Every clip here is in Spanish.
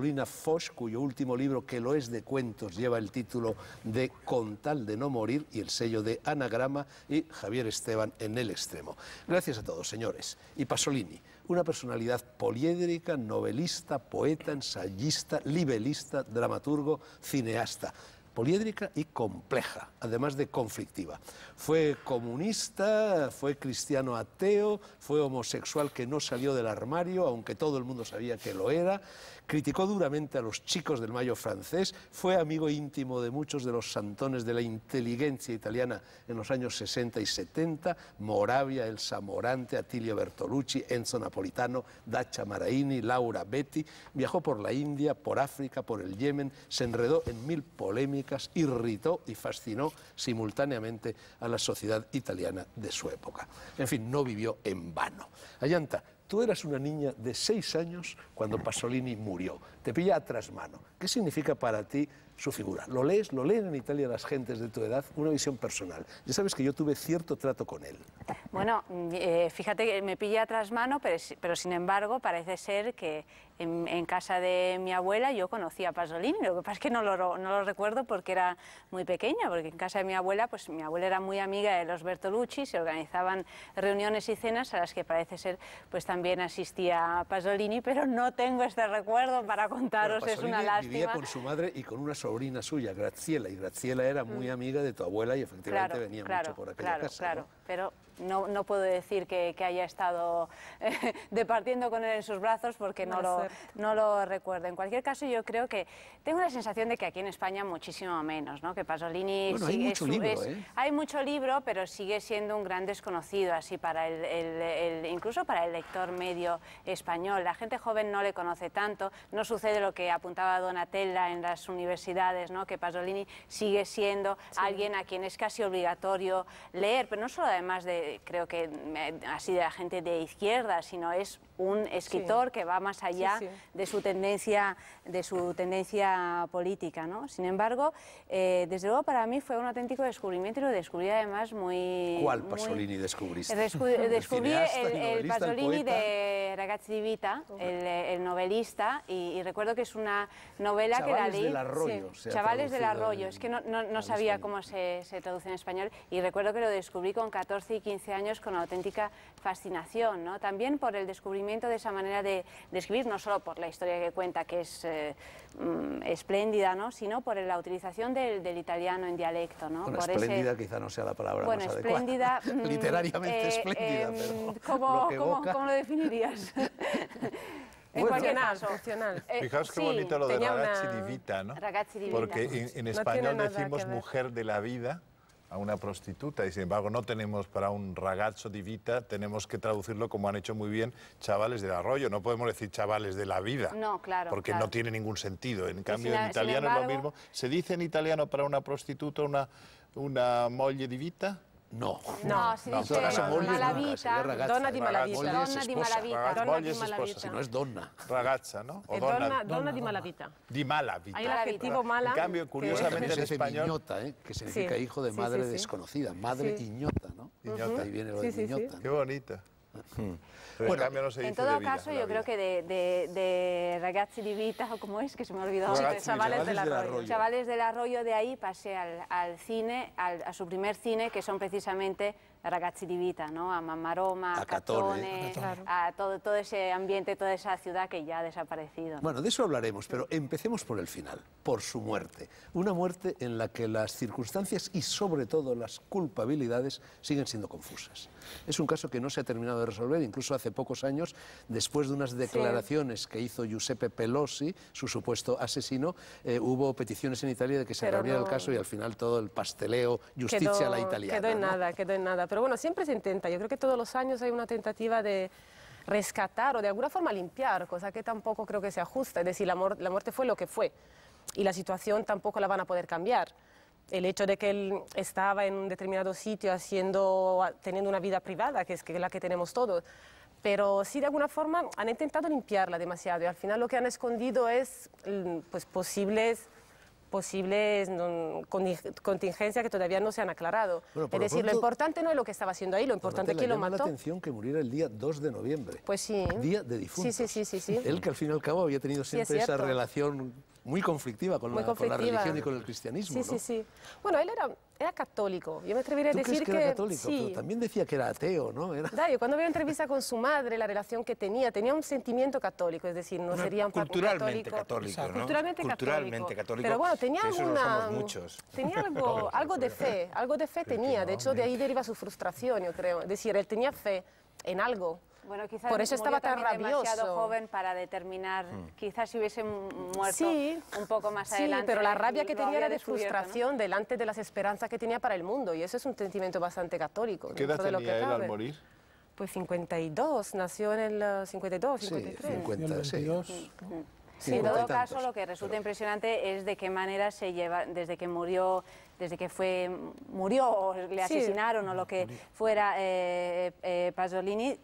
Carolina Foch, cuyo último libro, que lo es de cuentos, lleva el título de Con tal de no morir y el sello de Anagrama, y Javier Esteban en el extremo. Gracias a todos, señores. Y Pasolini, una personalidad poliédrica, novelista, poeta, ensayista, libelista, dramaturgo, cineasta poliédrica y compleja, además de conflictiva. Fue comunista, fue cristiano ateo, fue homosexual que no salió del armario, aunque todo el mundo sabía que lo era, criticó duramente a los chicos del Mayo francés, fue amigo íntimo de muchos de los santones de la inteligencia italiana en los años 60 y 70, Moravia, Elsa Morante, Attilio Bertolucci, Enzo Napolitano, Dacia Maraini, Laura Betti, viajó por la India, por África, por el Yemen, se enredó en mil polémicas, irritó y fascinó simultáneamente a la sociedad italiana de su época. En fin, no vivió en vano. Ayanta, Tú eras una niña de seis años cuando Pasolini murió. Te pilla a trasmano. ¿Qué significa para ti su figura? ¿Lo lees? ¿Lo leen en Italia las gentes de tu edad? Una visión personal. Ya sabes que yo tuve cierto trato con él. Bueno, eh, fíjate que me pilla a trasmano, pero, pero sin embargo parece ser que en, casa de mi abuela yo conocía a Pasolini. Lo que pasa es que no lo, no lo recuerdo porque era muy pequeña, porque en casa de mi abuela, pues mi abuela era muy amiga de los Bertolucci, se organizaban reuniones y cenas a las que parece ser pues también asistía Pasolini, pero no tengo este recuerdo para contaros, es una lástima. vivía con su madre y con una sobrina suya, Graciela, y Graciela era muy mm. amiga de tu abuela y efectivamente venía mucho por aquella claro, casa. Claro, pero no, no, puedo decir que, que haya estado eh, departiendo con él en sus brazos porque no, lo, no lo recuerdo. En cualquier caso, yo creo que tengo la sensación de que aquí en España muchísimo menos, ¿no? que Pasolini bueno, hay mucho libro, ¿eh? hay mucho libro, pero sigue siendo un gran desconocido, así para el, el, incluso para el lector medio español. La gente joven no le conoce tanto, no sucede lo que apuntaba Donatella en las universidades, ¿no? que Pasolini sigue siendo alguien a quien es casi obligatorio leer, pero no solo además de, creo que así de la gente de izquierda, sino es un escritor que va más allá de su tendencia de su tendencia política ¿no? sin embargo eh, desde luego para mí fue un auténtico descubrimiento y lo descubrí además muy ¿cuál Pasolini descubriste? descubrí el, Pasolini de Ragazzi di Vita el, novelista y, recuerdo que es una novela que la leí. del Arroyo Chavales del Arroyo. Es que no, no, sabía cómo se, se, traduce en español y recuerdo que lo descubrí con 14 y 15 años con auténtica fascinación ¿no? también por el descubrimiento de esa manera de, escribir, no solo por la historia que cuenta, que es eh, mm, espléndida, ¿no? sino por la utilización del, italiano en dialecto. ¿no? Bueno, espléndida quizá no sea la palabra bueno, más espléndida, adecuada. Literariamente eh, espléndida, ¿cómo, lo ¿cómo, lo definirías? En cualquier caso. Eh, Fijaos qué bonito lo de ragazzi di vita, ¿no? Ragazzi di vita. Porque en, en español decimos mujer de la vida a una prostituta y sin embargo no tenemos para un ragazzo di vita, tenemos que traducirlo como han hecho muy bien chavales del arroyo, no podemos decir chavales de la vida. No, claro. Porque no tiene ningún sentido. En cambio, en italiano es lo mismo. ¿Se dice en italiano para una prostituta una, una moglie di vita? No. No, si no. dice malavita, donna di malavita. Donna di malavita. Donna di malavita. Si no es donna. Ragazza, ¿no? O donna, donna, di malavita. Di malavita. Hay un adjetivo mala. En cambio, curiosamente en español... Iñota, ¿eh? que significa hijo de madre desconocida. Madre iñota, ¿no? Iñota, ahí viene lo de iñota. Qué bonita. Bueno, en todo caso, yo creo que de, de, de, Ragazzi di Vita, o como es, que se me ha olvidado, chavales, chavales, del arroyo. Chavales del Arroyo, de ahí pasé al, al cine, al, a su primer cine, que son precisamente Ragazzi di Vita, ¿no? a Mamma Roma, a, Catone, a todo, todo ese ambiente, toda esa ciudad que ya ha desaparecido. Bueno, de eso hablaremos, pero empecemos por el final, por su muerte. Una muerte en la que las circunstancias y sobre todo las culpabilidades siguen siendo confusas. Es un caso que no se ha terminado de resolver, incluso hace pocos años, después de unas declaraciones que hizo Giuseppe Pelosi, su supuesto asesino, eh, hubo peticiones en Italia de que se reabriera el caso y al final todo el pasteleo, justicia a la italiana. Quedó en nada, quedó en nada. Pero bueno, siempre se intenta. Yo creo que todos los años hay una tentativa de rescatar o de alguna forma limpiar, cosa que tampoco creo que se ajusta. Es decir, la, la muerte fue lo que fue y la situación tampoco la van a poder cambiar el hecho de que él estaba en un determinado sitio haciendo, teniendo una vida privada, que es la que tenemos todos, pero sí de alguna forma han intentado limpiarla demasiado y al final lo que han escondido es mm, pues, posibles posibles contingencias que todavía no se han aclarado. es decir, lo importante no es lo que estaba haciendo ahí, lo importante es que lo mató. la atención que muriera el día 2 de noviembre. Pues sí. Día de difuntos. Sí, sí, sí, sí. Él que al fin y al cabo había tenido siempre esa relación muy conflictiva con, la, religión y con el cristianismo. Sí, sí, sí. Bueno, él era, era católico. Yo me atrevería a decir que, era católico, sí. también decía que era ateo, ¿no? Era... yo cuando veo entrevista con su madre, la relación que tenía, tenía un sentimiento católico, es decir, no sería un culturalmente católico, ¿no? culturalmente, culturalmente católico. Pero bueno, tenía alguna, tenía algo, algo de fe, algo de fe tenía. De hecho, de ahí deriva su frustración, yo creo. Es decir, él tenía fe en algo. Bueno, quizás Por eso estaba tan rabioso. demasiado joven para determinar, mm. quizás si hubiese muerto un poco más adelante. Sí, pero la rabia que tenía era de frustración delante de las esperanzas que tenía para el mundo y eso es un sentimiento bastante católico. ¿Qué edad tenía él al morir? Pues 52, nació en el 52, 53. Sí, 52. Sí, en todo caso, lo que resulta impresionante es de qué manera se lleva, desde que murió, desde que fue murió o le asesinaron o lo que fuera eh, eh, Pasolini,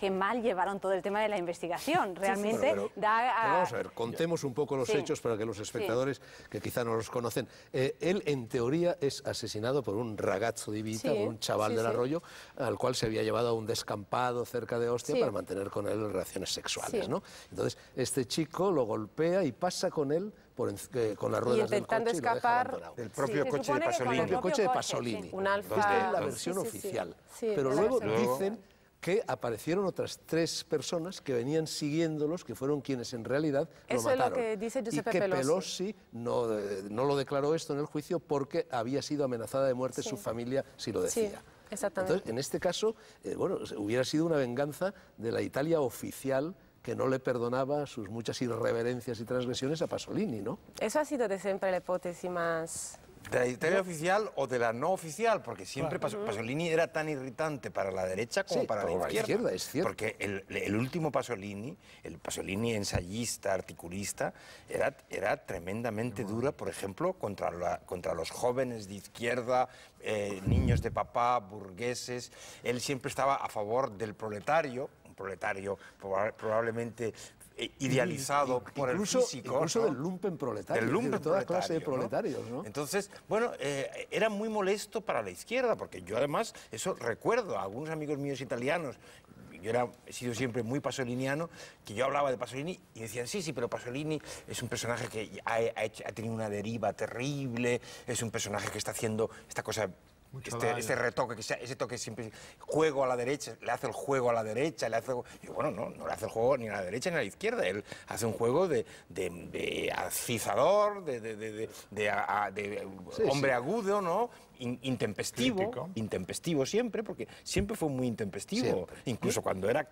que mal llevaron todo el tema de la investigación. Realmente da Vamos a ver, contemos un poco los hechos para que los espectadores, que quizá no los conocen. Eh, él, en teoría, es asesinado por un ragazzo di vita, por un chaval del arroyo, al cual se había llevado a un descampado cerca de Ostia para mantener con él relaciones sexuales. ¿no? Entonces, este chico lo golpea y pasa con él por, eh, con las ruedas del coche escapar el propio coche de Pasolini. El propio coche de Pasolini. Un alfa. es la versión oficial. Pero luego dicen que aparecieron otras tres personas que venían siguiéndolos, que fueron quienes en realidad lo mataron. Es lo que dice Giuseppe y que Pelosi, no, eh, no, lo declaró esto en el juicio porque había sido amenazada de muerte su familia si lo decía. Sí. Exactamente. Entonces, en este caso, eh, bueno, hubiera sido una venganza de la Italia oficial que no le perdonaba sus muchas irreverencias y transgresiones a Pasolini, ¿no? Eso ha sido de siempre la hipótesis más ¿De la Italia oficial o de la no oficial? Porque siempre Pasolini era tan irritante para la derecha como para la izquierda. es cierto. Porque el, último Pasolini, el Pasolini ensayista, articulista, era, era tremendamente dura, por ejemplo, contra, la, contra los jóvenes de izquierda, eh, niños de papá, burgueses. Él siempre estaba a favor del proletario, un proletario probablemente eh, idealizado por el físico. Incluso del lumpen proletario. Del lumpen de toda clase de proletarios, ¿no? Entonces, bueno, eh, era muy molesto para la izquierda, porque yo además, eso recuerdo a algunos amigos míos italianos yo era, he sido siempre muy pasoliniano, que yo hablaba de Pasolini y decían, sí, sí, pero Pasolini es un personaje que ha, ha, tenido una deriva terrible, es un personaje que está haciendo esta cosa este, este, retoque, que ese toque siempre juego a la derecha, le hace el juego a la derecha, le hace bueno, no, no le hace el juego ni a la derecha ni a la izquierda, él hace un juego de, de, de acizador, de, de hombre agudo, ¿no? intempestivo, intempestivo siempre, porque siempre fue muy intempestivo, incluso cuando era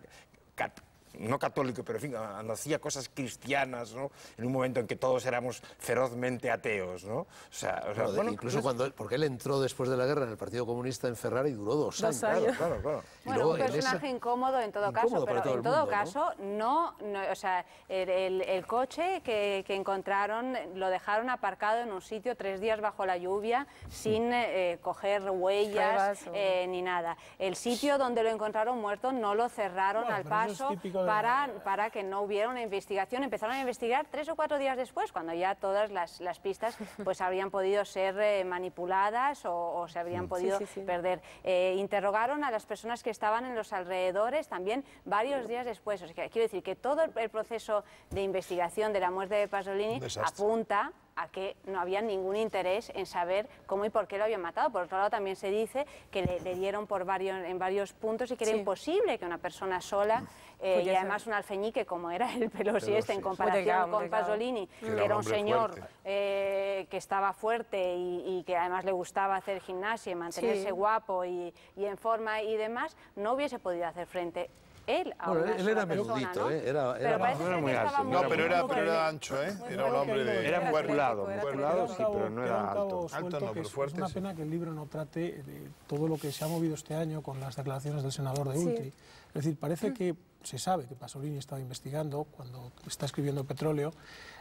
no católico, pero en fin, hacía cosas cristianas, ¿no? En un momento en que todos éramos ferozmente ateos, ¿no? O sea, bueno, incluso pues cuando, porque él entró después de la guerra en el Partido Comunista en Ferrari y duró dos, años. Claro, claro, claro. Bueno, un personaje incómodo en todo caso, pero en todo caso, ¿no? o sea, el, coche que, encontraron lo dejaron aparcado en un sitio tres días bajo la lluvia sin eh, coger huellas eh, ni nada. El sitio donde lo encontraron muerto no lo cerraron al paso para, para que no hubiera una investigación. Empezaron a investigar tres o cuatro días después, cuando ya todas las, las pistas pues habrían podido ser eh, manipuladas o, se habrían podido perder. Eh, interrogaron a las personas que estaban en los alrededores también varios días después. O sea, quiero decir que todo el proceso de investigación de la muerte de Pasolini apunta a que no había ningún interés en saber cómo y por qué lo habían matado. Por otro lado, también se dice que le, dieron por varios, en varios puntos y que era imposible que una persona sola, eh, y además un alfeñique como era el Pelosi este, en comparación con Pasolini, que era un señor eh, que estaba fuerte y, que además le gustaba hacer gimnasia y mantenerse guapo y, y en forma y demás, no hubiese podido hacer frente él él era menudito, ¿eh? Era, era, no era muy alto. No, pero era, pero era ancho, ¿eh? Era un hombre de... Era musculado, musculado sí, pero no era alto. Alto no, pero fuerte. Es una pena que el libro no trate de todo lo que se ha movido este año con las declaraciones del senador de Ultri. Es decir, parece que se sabe que Pasolini estaba investigando, cuando está escribiendo Petróleo,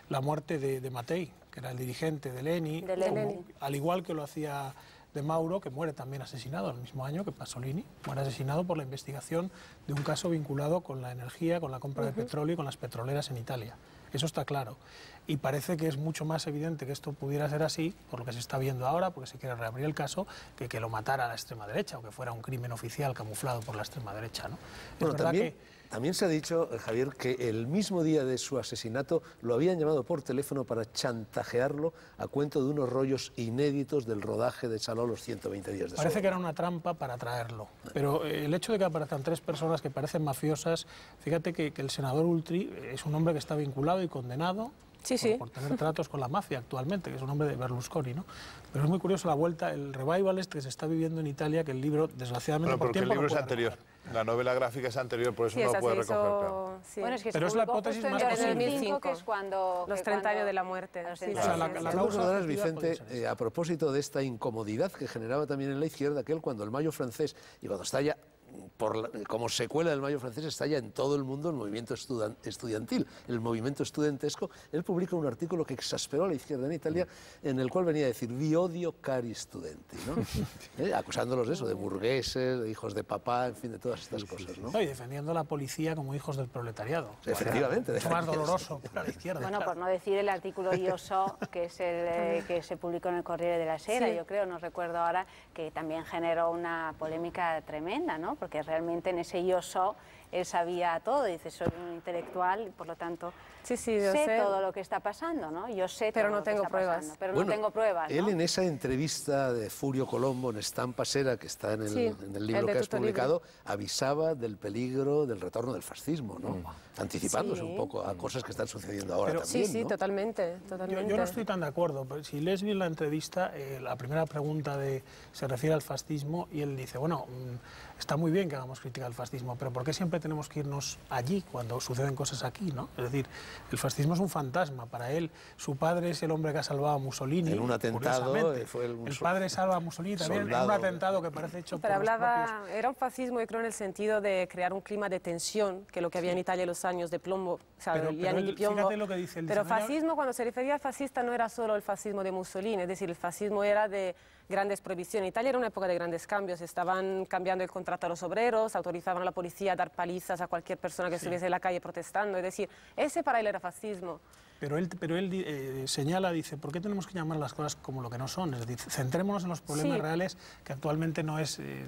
la muerte de, de Matei, que era el dirigente de Leni, al igual que lo hacía de Mauro, que muere también asesinado el mismo año que Pasolini, muere asesinado por la investigación de un caso vinculado con la energía, con la compra de petróleo y con las petroleras en Italia. Eso está claro. Y parece que es mucho más evidente que esto pudiera ser así, por lo que se está viendo ahora, porque se quiere reabrir el caso, que que lo matara la extrema derecha o que fuera un crimen oficial camuflado por la extrema derecha. ¿no? Bueno, también, también se ha dicho, eh, Javier, que el mismo día de su asesinato lo habían llamado por teléfono para chantajearlo a cuento de unos rollos inéditos del rodaje de Saló los 120 días de Parece que era una trampa para traerlo. Pero eh, el hecho de que aparezcan tres personas que parecen mafiosas, fíjate que, que el senador Ultri es un hombre que está vinculado y condenado por, tener tratos con la mafia actualmente, que es un hombre de Berlusconi, ¿no? Pero es muy curioso la vuelta, el revival este que se está viviendo en Italia, que el libro, desgraciadamente, bueno, porque el libro es anterior. La novela gráfica es anterior, por eso no lo puede recoger. Sí. Bueno, es que Pero es la hipótesis más posible. 2005, que es cuando... Los 30 años de la muerte. Sí, o sea, la, la, causa Vicente, eh, a propósito de esta incomodidad que generaba también en la izquierda, aquel cuando el mayo francés, y cuando está ya como secuela del Mayo francés estalla en todo el mundo el movimiento estudiantil, el movimiento estudentesco. Él publica un artículo que exasperó a la izquierda en Italia, en el cual venía a decir vi odio cari studenti, ¿no? ¿Eh? acusándolos de eso, de burgueses, de hijos de papá, en fin, de todas estas cosas. ¿no? y defendiendo a la policía como hijos del proletariado. Efectivamente. Es más doloroso para la izquierda. Bueno, por no decir el artículo Ioso, que es el eh, que se publicó en el Corriere de la Sera, yo creo, no recuerdo ahora, que también generó una polémica tremenda, ¿no? Porque realmente en ese yo soy él sabía todo, dice, soy un intelectual por lo tanto sí, sí, sé, todo lo que está pasando, ¿no? Yo sé pero todo no tengo que está pruebas. Pasando, pero no tengo pruebas. Él en esa entrevista de Furio Colombo en Estampa Sera, que está en el, en el libro que has publicado, avisaba del peligro del retorno del fascismo, ¿no? Mm. Anticipándose un poco a cosas que están sucediendo ahora también, Sí, sí, totalmente. totalmente. Yo, no estoy tan de acuerdo. Si lees bien la entrevista, eh, la primera pregunta de, se refiere al fascismo y él dice, bueno, mm, está muy bien que hagamos crítica al fascismo, pero ¿por qué siempre tenemos que irnos allí cuando suceden cosas aquí? ¿no? Es decir, el fascismo es un fantasma. Para él, su padre es el hombre que ha salvado a Mussolini. En un atentado eh, fue el, padre salva a Mussolini también en un atentado que parece hecho pero por hablaba, Era un fascismo, yo creo, en el sentido de crear un clima de tensión, que lo que había en Italia en los años de plomo, o sea, pero, pero él, lo que dice el Pero fascismo, cuando se refería al fascista, no era solo el fascismo de Mussolini, es decir, el fascismo era de grandes prohibiciones. Italia era una época de grandes cambios, estaban cambiando el contrato a los obreros, autorizaban a la policía a dar palizas a cualquier persona que estuviese en la calle protestando, es decir, ese para él era fascismo. Pero él, pero él eh, señala, dice, ¿por qué tenemos que llamar las cosas como lo que no son? Es decir, centrémonos en los problemas reales, que actualmente no es eh,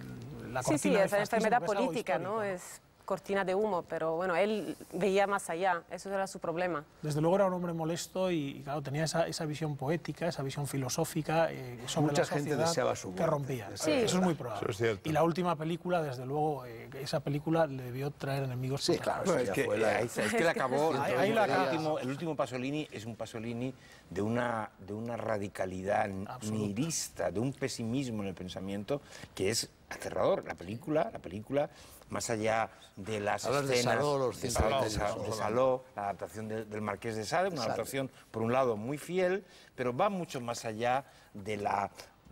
la cortina Sí, sí, es la enfermedad política, ¿no? Es cortina de humo, pero bueno, él veía más allá, eso era su problema. Desde luego era un hombre molesto y, claro, tenía esa, esa, visión poética, esa visión filosófica eh, sobre Mucha la gente deseaba su que rompía. Sí. Eso es muy probable. Eso es y la última película, desde luego, eh, esa película le debió traer enemigos. Sí, claro, bueno, es, que, fue la... es que le acabó. ahí, ahí la el, último, el último Pasolini es un Pasolini de una, de una radicalidad nihilista, de un pesimismo en el pensamiento que es aterrador. La película, la película más allá de las Hablas de escenas Saló, los de 120 Saló, de Saló, la adaptación de- del Marqués de Sade, una Sade. adaptación por un lado muy fiel, pero va mucho más allá de la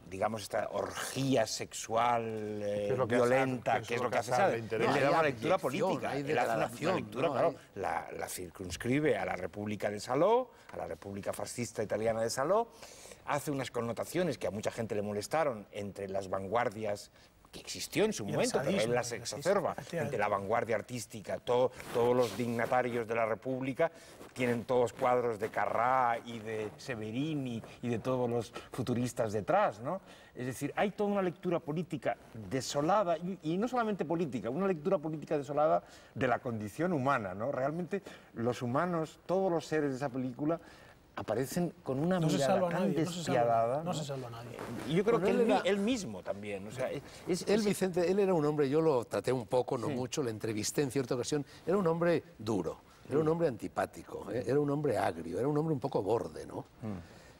digamos esta orgía sexual eh, Que es lo que violenta que es lo que hace Sade. Él le da una lectura política, hay él hace una- lectura, ¿no? claro, Hay- la, la circunscribe a la República de Saló, a la República fascista italiana de Saló, hace unas connotaciones que a mucha gente le molestaron entre las vanguardias que existió en su Y momento, pero él sadismo, las exacerba, sadismo, entre la vanguardia artística, todo- todos los dignatarios de la República tienen todos cuadros de Carrà y de Severini y de todos los futuristas detrás, ¿no? Es decir, hay toda una lectura política desolada, y, y no solamente política, una lectura política desolada de la condición humana, ¿no? Realmente los humanos, todos los seres de esa película aparecen con una No se mirada salva tan nadie, no se despiadada. salva, no se salva a nadie. Y yo creo Pero que él él, era- él mismo también, o sea, es, es- Él, es- Vicente, él era un hombre, yo lo traté un poco, no mucho, le entrevisté en cierta ocasión, era un hombre duro, era un hombre antipático, ¿eh? era un hombre agrio, era un hombre un poco borde, ¿no?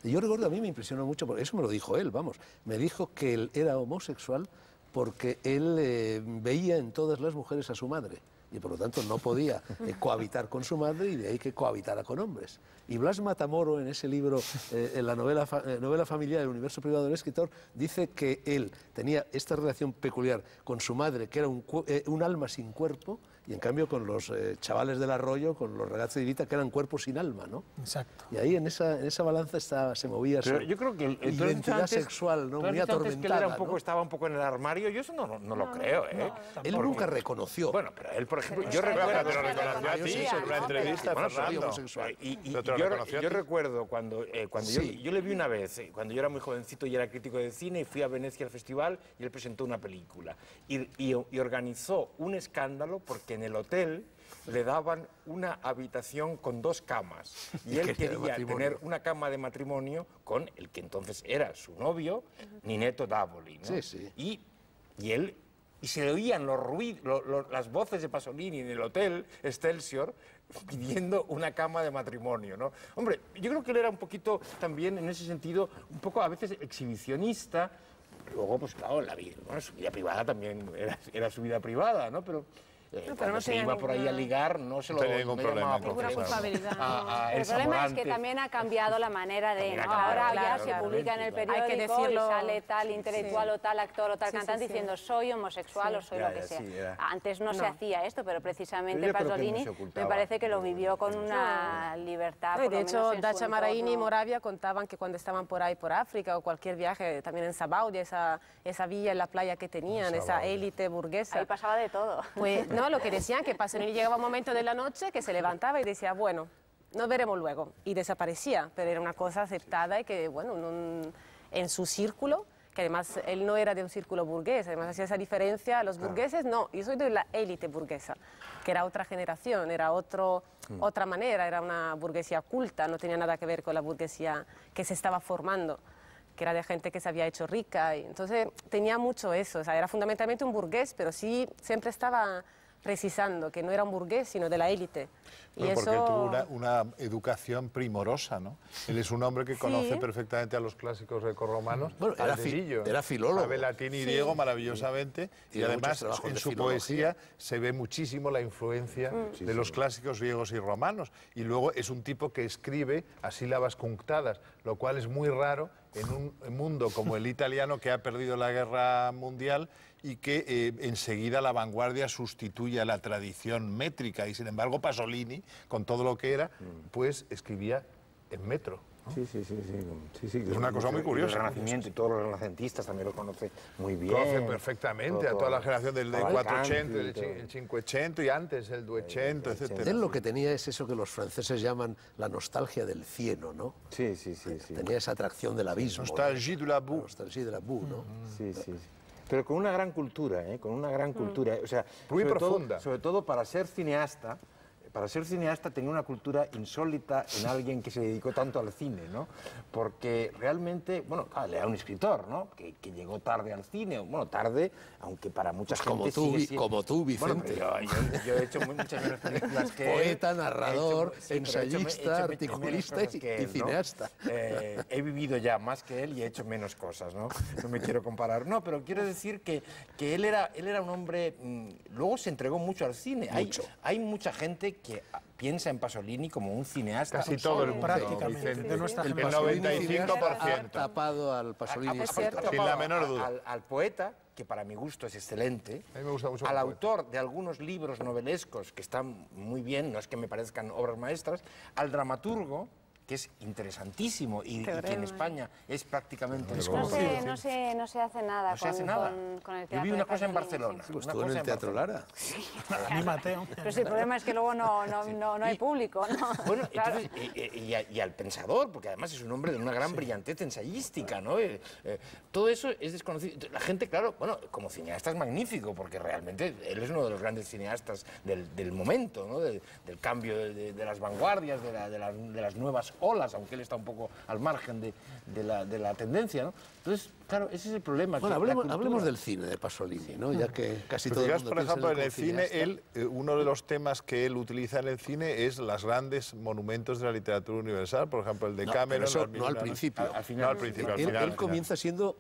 Y yo recuerdo, a mí me impresionó mucho, porque eso me lo dijo él, vamos, me dijo que él era homosexual porque él eh, veía en todas las mujeres a su madre y por lo tanto no podía eh, cohabitar con su madre y de ahí que cohabitara con hombres. Y Blas Matamoro en ese libro, eh, en la novela, eh, novela familiar, El universo privado del escritor, dice que él tenía esta relación peculiar con su madre, que era un alma sin cuerpo, y en cambio con los eh, chavales del arroyo, con los ragazzi de Vita, que eran cuerpos sin alma, ¿no? Exacto. Y ahí en esa, en esa balanza está, se movía Pero su yo creo que el, el- identidad antes- sexual, ¿no? Muy antes que él atormentada. era un poco, ¿no? estaba un poco en el armario, yo eso no, no, no lo creo, ¿eh? Él nunca reconoció. Bueno, pero él, por ejemplo, Pero yo recuerdo... Pero reconoció a ti sí, en una entrevista, Bueno, Fernando. homosexual. Y, y- y yo, yo recuerdo cuando, eh, cuando yo, Sí. yo le vi una vez, eh, cuando yo era muy jovencito y era crítico de cine, y fui a Venecia al festival y él presentó una película. Y, y- y organizó un escándalo porque en el hotel le daban una habitación con dos camas. Y Y él quería tener una cama de matrimonio con el que entonces era su novio, Nineto Davoli. ¿no? Sí, sí. Y, y él y se le oían los ruidos, las voces de Pasolini en el hotel Excelsior pidiendo una cama de matrimonio, ¿no? Hombre, yo creo que él era un poquito también en ese sentido un poco a veces exhibicionista. Luego, pues claro, la vida, bueno, su vida privada también era, era su vida privada, ¿no? Pero eh, pero no se iba por ahí a ligar no se No lo tenía ningún no problema Ninguna culpabilidad, a- no. a El problema es que también ha cambiado la manera de... ¿no? Ahora claro, ya se claro. publica en el Hay que periódico decirlo. y sale tal intelectual Sí. o tal actor o tal Sí, cantante sí. diciendo soy homosexual o soy Ya, lo que ya, sea. Antes no, se No. hacía esto, pero precisamente no Pasolini me parece que lo vivió con una libertad. No, de lo hecho, Dacia Maraini y. Moravia contaban que cuando estaban por ahí, por África o cualquier viaje, también en Sabaudia, esa, esa villa en la playa que tenían, esa élite burguesa. Ahí pasaba de todo. Pues no, lo que decían que Pasolini llegaba un momento de la noche que se levantaba y decía, bueno, nos veremos luego. Y desaparecía, pero era una cosa aceptada y que, bueno, en, un- en su círculo, que además él no era de un círculo burgués, además hacía esa diferencia, los burgueses no, yo soy de la élite burguesa, que era otra generación, era otro, otra manera, era una burguesía culta, no tenía nada que ver con la burguesía que se estaba formando que era de gente que se había hecho rica. Y entonces tenía mucho eso, o sea, era fundamentalmente un burgués, pero sí siempre estaba precisando que no era un burgués, sino de la élite. Y porque eso... tuvo una, una educación primorosa, ¿no? Él es un hombre que conoce perfectamente a los clásicos grecorromanos. Bueno, era fi- era filólogo. Sabe latín y griego maravillosamente. Y, además, en su filología. poesía se ve muchísimo la influencia de los clásicos griegos y romanos. Y luego es un tipo que escribe a sílabas cunctadas, lo cual es muy raro en un mundo como el italiano que ha perdido la guerra mundial y que eh, enseguida la vanguardia sustituye a la tradición métrica. Y sin embargo, Pasolini, con todo lo que era, pues escribía en metro. Sí, sí, sí, sí, sí, sí. Es una cosa muy curiosa. El Renacimiento y todos los renacentistas también lo conoce muy bien. Conoce perfectamente a toda la generación del de Cavalcanti, 400, el todo. cin- el 500 y antes el 200, etcétera. Él lo que tenía es eso que los franceses llaman la nostalgia del cielo, ¿no? Sí, sí, sí, sí. Tenía esa atracción del abismo. ¿no? Nostalgie de la La boue. nostalgia de la boue, ¿no? Sí, sí, sí. Pero con una gran cultura, ¿eh? Con una gran cultura. ¿eh? O sea, Muy sobre todo- profunda. sobre todo para ser cineasta, para ser cineasta tenía una cultura insólita en alguien que se dedicó tanto al cine, ¿no? Porque realmente, bueno, claro, era un escritor, ¿no? Que, que llegó tarde al cine, bueno, tarde, aunque para mucha Pues como tú, siendo- como tú, Bueno, Vicente. pero yo, yo- yo he hecho mu- muchas menos películas que él. Poeta, He hecho- narrador, sí, pero he hecho ensayista, he hecho articulista y- que y él, ¿no? cineasta. Eh, he vivido ya más que él y he hecho menos cosas, ¿no? No me quiero comparar. No, pero quiero decir que, que él, era, él era un hombre... mm, luego se entregó mucho al cine. Hay, Mucho. hay mucha gente que ah, piensa en Pasolini como un cineasta. Casi todo el mundo, Prácticamente, Vicente. de nuestra el generación. Pasolini 95%. Ha tapado al Pasolini. Sin la menor duda. Al, al poeta, que para mi gusto es excelente. A mí me gusta mucho Al el poeta. autor de algunos libros novelescos que están muy bien, no es que me parezcan obras maestras. Al dramaturgo, que es interesantísimo y, y que en. España es prácticamente No desconocido. se, no, se, no se hace nada, No se con, hace nada. con- con el Yo teatro. vi de una cosa en Barcelona. sí. Pues una en el Teatro. Lara. Ni Mateo. Pero sí, el problema es que luego no, no, no, no hay público, ¿no? Bueno, Claro. entonces, y, al pensador, porque además es un hombre de una gran brillantez ensayística, ¿no? Eh, eh, todo eso es desconocido. La gente, claro, bueno, como cineasta es magnífico, porque realmente él es uno de los grandes cineastas del, del momento, ¿no? De- del cambio de, de- de las vanguardias, de, la- de las, de las nuevas olas, aunque él está un poco al margen de, de la, de la tendencia, ¿no? Entonces, claro, ese es el problema. Bueno, hablemos, cultura- hablemos del cine de Pasolini, ¿no? Ya que casi todo el mundo por ejemplo, en el cine, él, eh, uno de los temas que él utiliza en el cine es los grandes monumentos de la literatura universal, por ejemplo, el de No, Cameron. eso no al principio. Al final. No al principio, al él, final. él al final. comienza siendo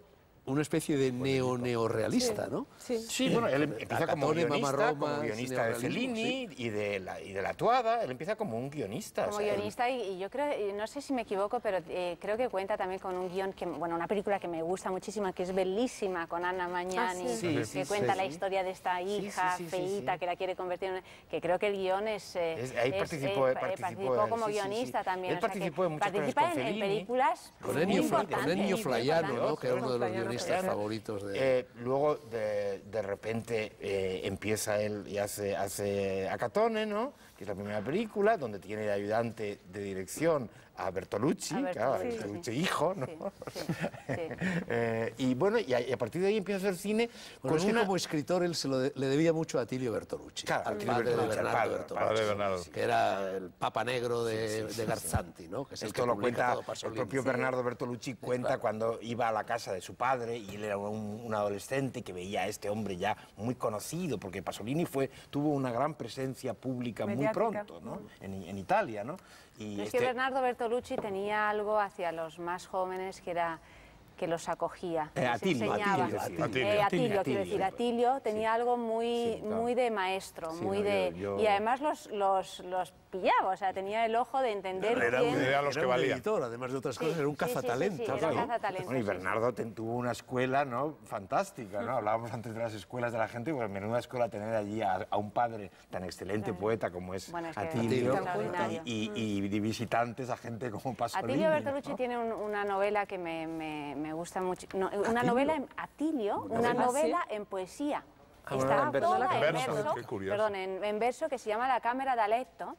una especie de neo-neorrealista, ¿no? Sí. Sí, bueno, él empieza como guionista, Mamaroma, como guionista de Fellini y, de la, y de la Tuada, él empieza como un guionista. Como o sea, él- guionista y, y yo creo, y no sé si me equivoco, pero eh, creo que cuenta también con un guion que, bueno, una película que me gusta muchísimo, que es bellísima, con Ana Magnani, Ah, sí. que Sí, sí, cuenta sí, la sí. historia de esta Sí, sí, hija sí, sí, feíta sí. que la quiere convertir en una- que creo que el guion es, eh, Es- ahí es, participó, eh, eh, participó como sí, sí, sí. guionista también. Él participó en muchas participa con en, películas Con muy Ennio, Fla- importantes. con Ennio muy Flaiano, importantes. ¿no? que era uno de los guionistas Favoritos de... Eh, luego, de, de repente, eh, empieza él y hace, hace Acatone, ¿no? Que es la primera película, donde tiene de ayudante de dirección a Bertolucci, A claro, a Bertolucci, Bertolucci sí. hijo, ¿no? Sí, sí, sí. Eh, y bueno, y a, y a partir de ahí empieza a hacer cine Bueno, con es que una... como escritor él se lo de- le debía mucho a Atilio Bertolucci, Claro, al Atilio padre de Bertolucci, al Bernardo padre, Bertolucci, padre de Bernardo. que era el papa negro de, de Garzanti, ¿no? que es el Esto que lo cuenta todo el propio Bernardo Bertolucci, cuenta claro. cuando iba a la casa de su padre y él era un, un adolescente que veía a este hombre ya muy conocido, porque Pasolini fue, tuvo una gran presencia pública muy Mediática. pronto, ¿no? En, en Italia, ¿no? Y es este- que Bernardo Bertolucci tenía algo hacia los más jóvenes que era que los acogía. Eh, les Atilio, enseñaba. Atilio, Atilio. Eh, Atilio, Atilio. quiero decir, Atilio tenía algo muy, Sí, claro. muy de maestro, Sí, muy no, de... yo- yo- Y además los, los, los pillaba, o sea, tenía el ojo de entender Era quién... un- era los Era que un valían. editor, además de otras Sí, cosas, era un sí, sí, sí, cazatalento. sí, era Claro. cazatalentos, Bueno, y sí, Bernardo tuvo una escuela ¿no? fantástica, ¿no? Hablábamos antes de las escuelas de la gente, pues menuda escuela tener allí a, a un padre tan excelente poeta como es Bueno, es que Atilio, y, y- y de visitantes a gente como Pasolini. Atilio Bertolucci ¿no? tiene un- una novela que me, me- gusta mucho. no, una novela en Atilio, una ¿Ah, sí? novela en poesía. bueno, Está en verso. toda En en verso, verso, perdón, en, en verso que se llama La Cámara de Alecto.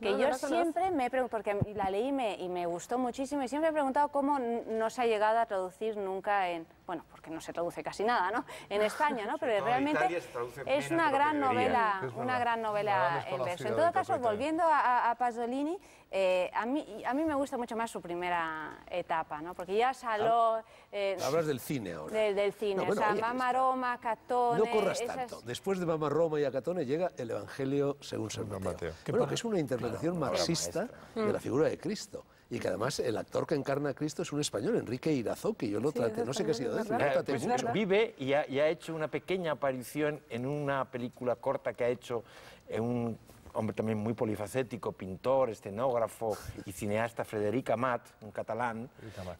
Que No, no yo la conozco. siempre me he preguntado, porque la leí y me, y me gustó muchísimo, y siempre he preguntado cómo no se ha llegado a traducir nunca en, bueno, porque no se traduce casi nada, ¿no? En España, ¿no? Pero realmente es una gran novela, una gran novela en verso. En todo caso, volviendo a, a- a Pasolini, eh, a, mí, a mí me gusta mucho más su primera etapa, ¿no? Porque ya Saló, eh, Hablas del cine ahora. del, del cine, No, bueno, o sea, oye, Mamma Roma, Catone... No corras esas- tanto. Después de Mama Roma y Acatone llega el Evangelio según San Mateo. Bueno, que es una interpretación marxista de la figura de Cristo. Y que además el actor que encarna a Cristo es un español, Enrique Irazoki. Yo lo Sí, traté, no sé qué ha sido de él, español, lo Eh, traté pues mucho. vive y ha, y ha hecho una pequeña aparición en una película corta que ha hecho en un hombre también muy polifacético, pintor, escenógrafo y cineasta, Frederic Amat, un catalán,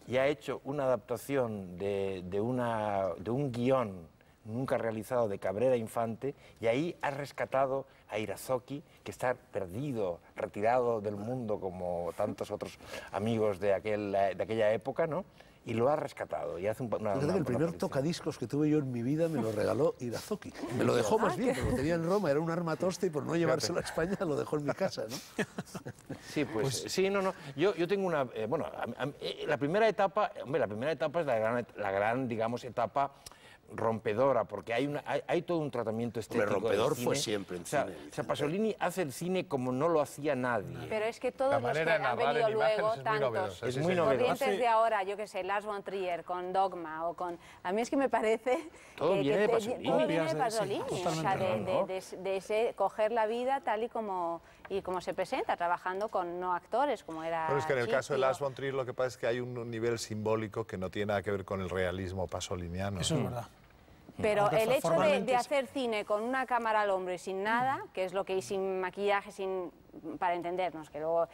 y ha hecho una adaptación de, de una, de un guion nunca realizado de Cabrera Infante, y ahí ha rescatado a Irazoki, que está perdido, retirado del mundo como tantos otros amigos de, aquel, de aquella época, ¿no? Y lo ha rescatado y hace un, una, una- que el primer aparición. tocadiscos que tuve yo en mi vida me lo regaló Irazoki. Me lo dejó más bien, porque lo tenía en Roma, era un armatoste y por no llevárselo a España lo dejó en mi casa, ¿no? Sí, pues, sí, no, no. Yo, yo tengo una, eh, bueno, a- a- eh, la primera etapa, hombre, la primera etapa es la gran, la gran digamos, etapa rompedora, porque hay, una, hay, hay todo un tratamiento estético. del rompedor cine. fue siempre en o sea, cine, O sea. Pasolini hace el cine como no lo hacía nadie. Pero es que todos La los que han venido luego, es muy tantos novedosa, Es muy corrientes Hace- de ahora, yo qué sé, Lars von Trier con Dogma o con... A mí es que me parece... Todo que- viene que de Pasolini. Todo viene de de- sí, Pasolini, o sea, de, de- de- de ese coger la vida tal y como, y como se presenta, trabajando con no actores, como era Bueno, es que en el caso de Lars von Trier lo que pasa es que hay un nivel simbólico que no tiene nada que ver con el realismo pasoliniano. Eso es verdad. Pero Aunque el hecho de, hacer cine con una cámara al hombro y sin nada, que es lo que y sin maquillaje, sin para entendernos, que luego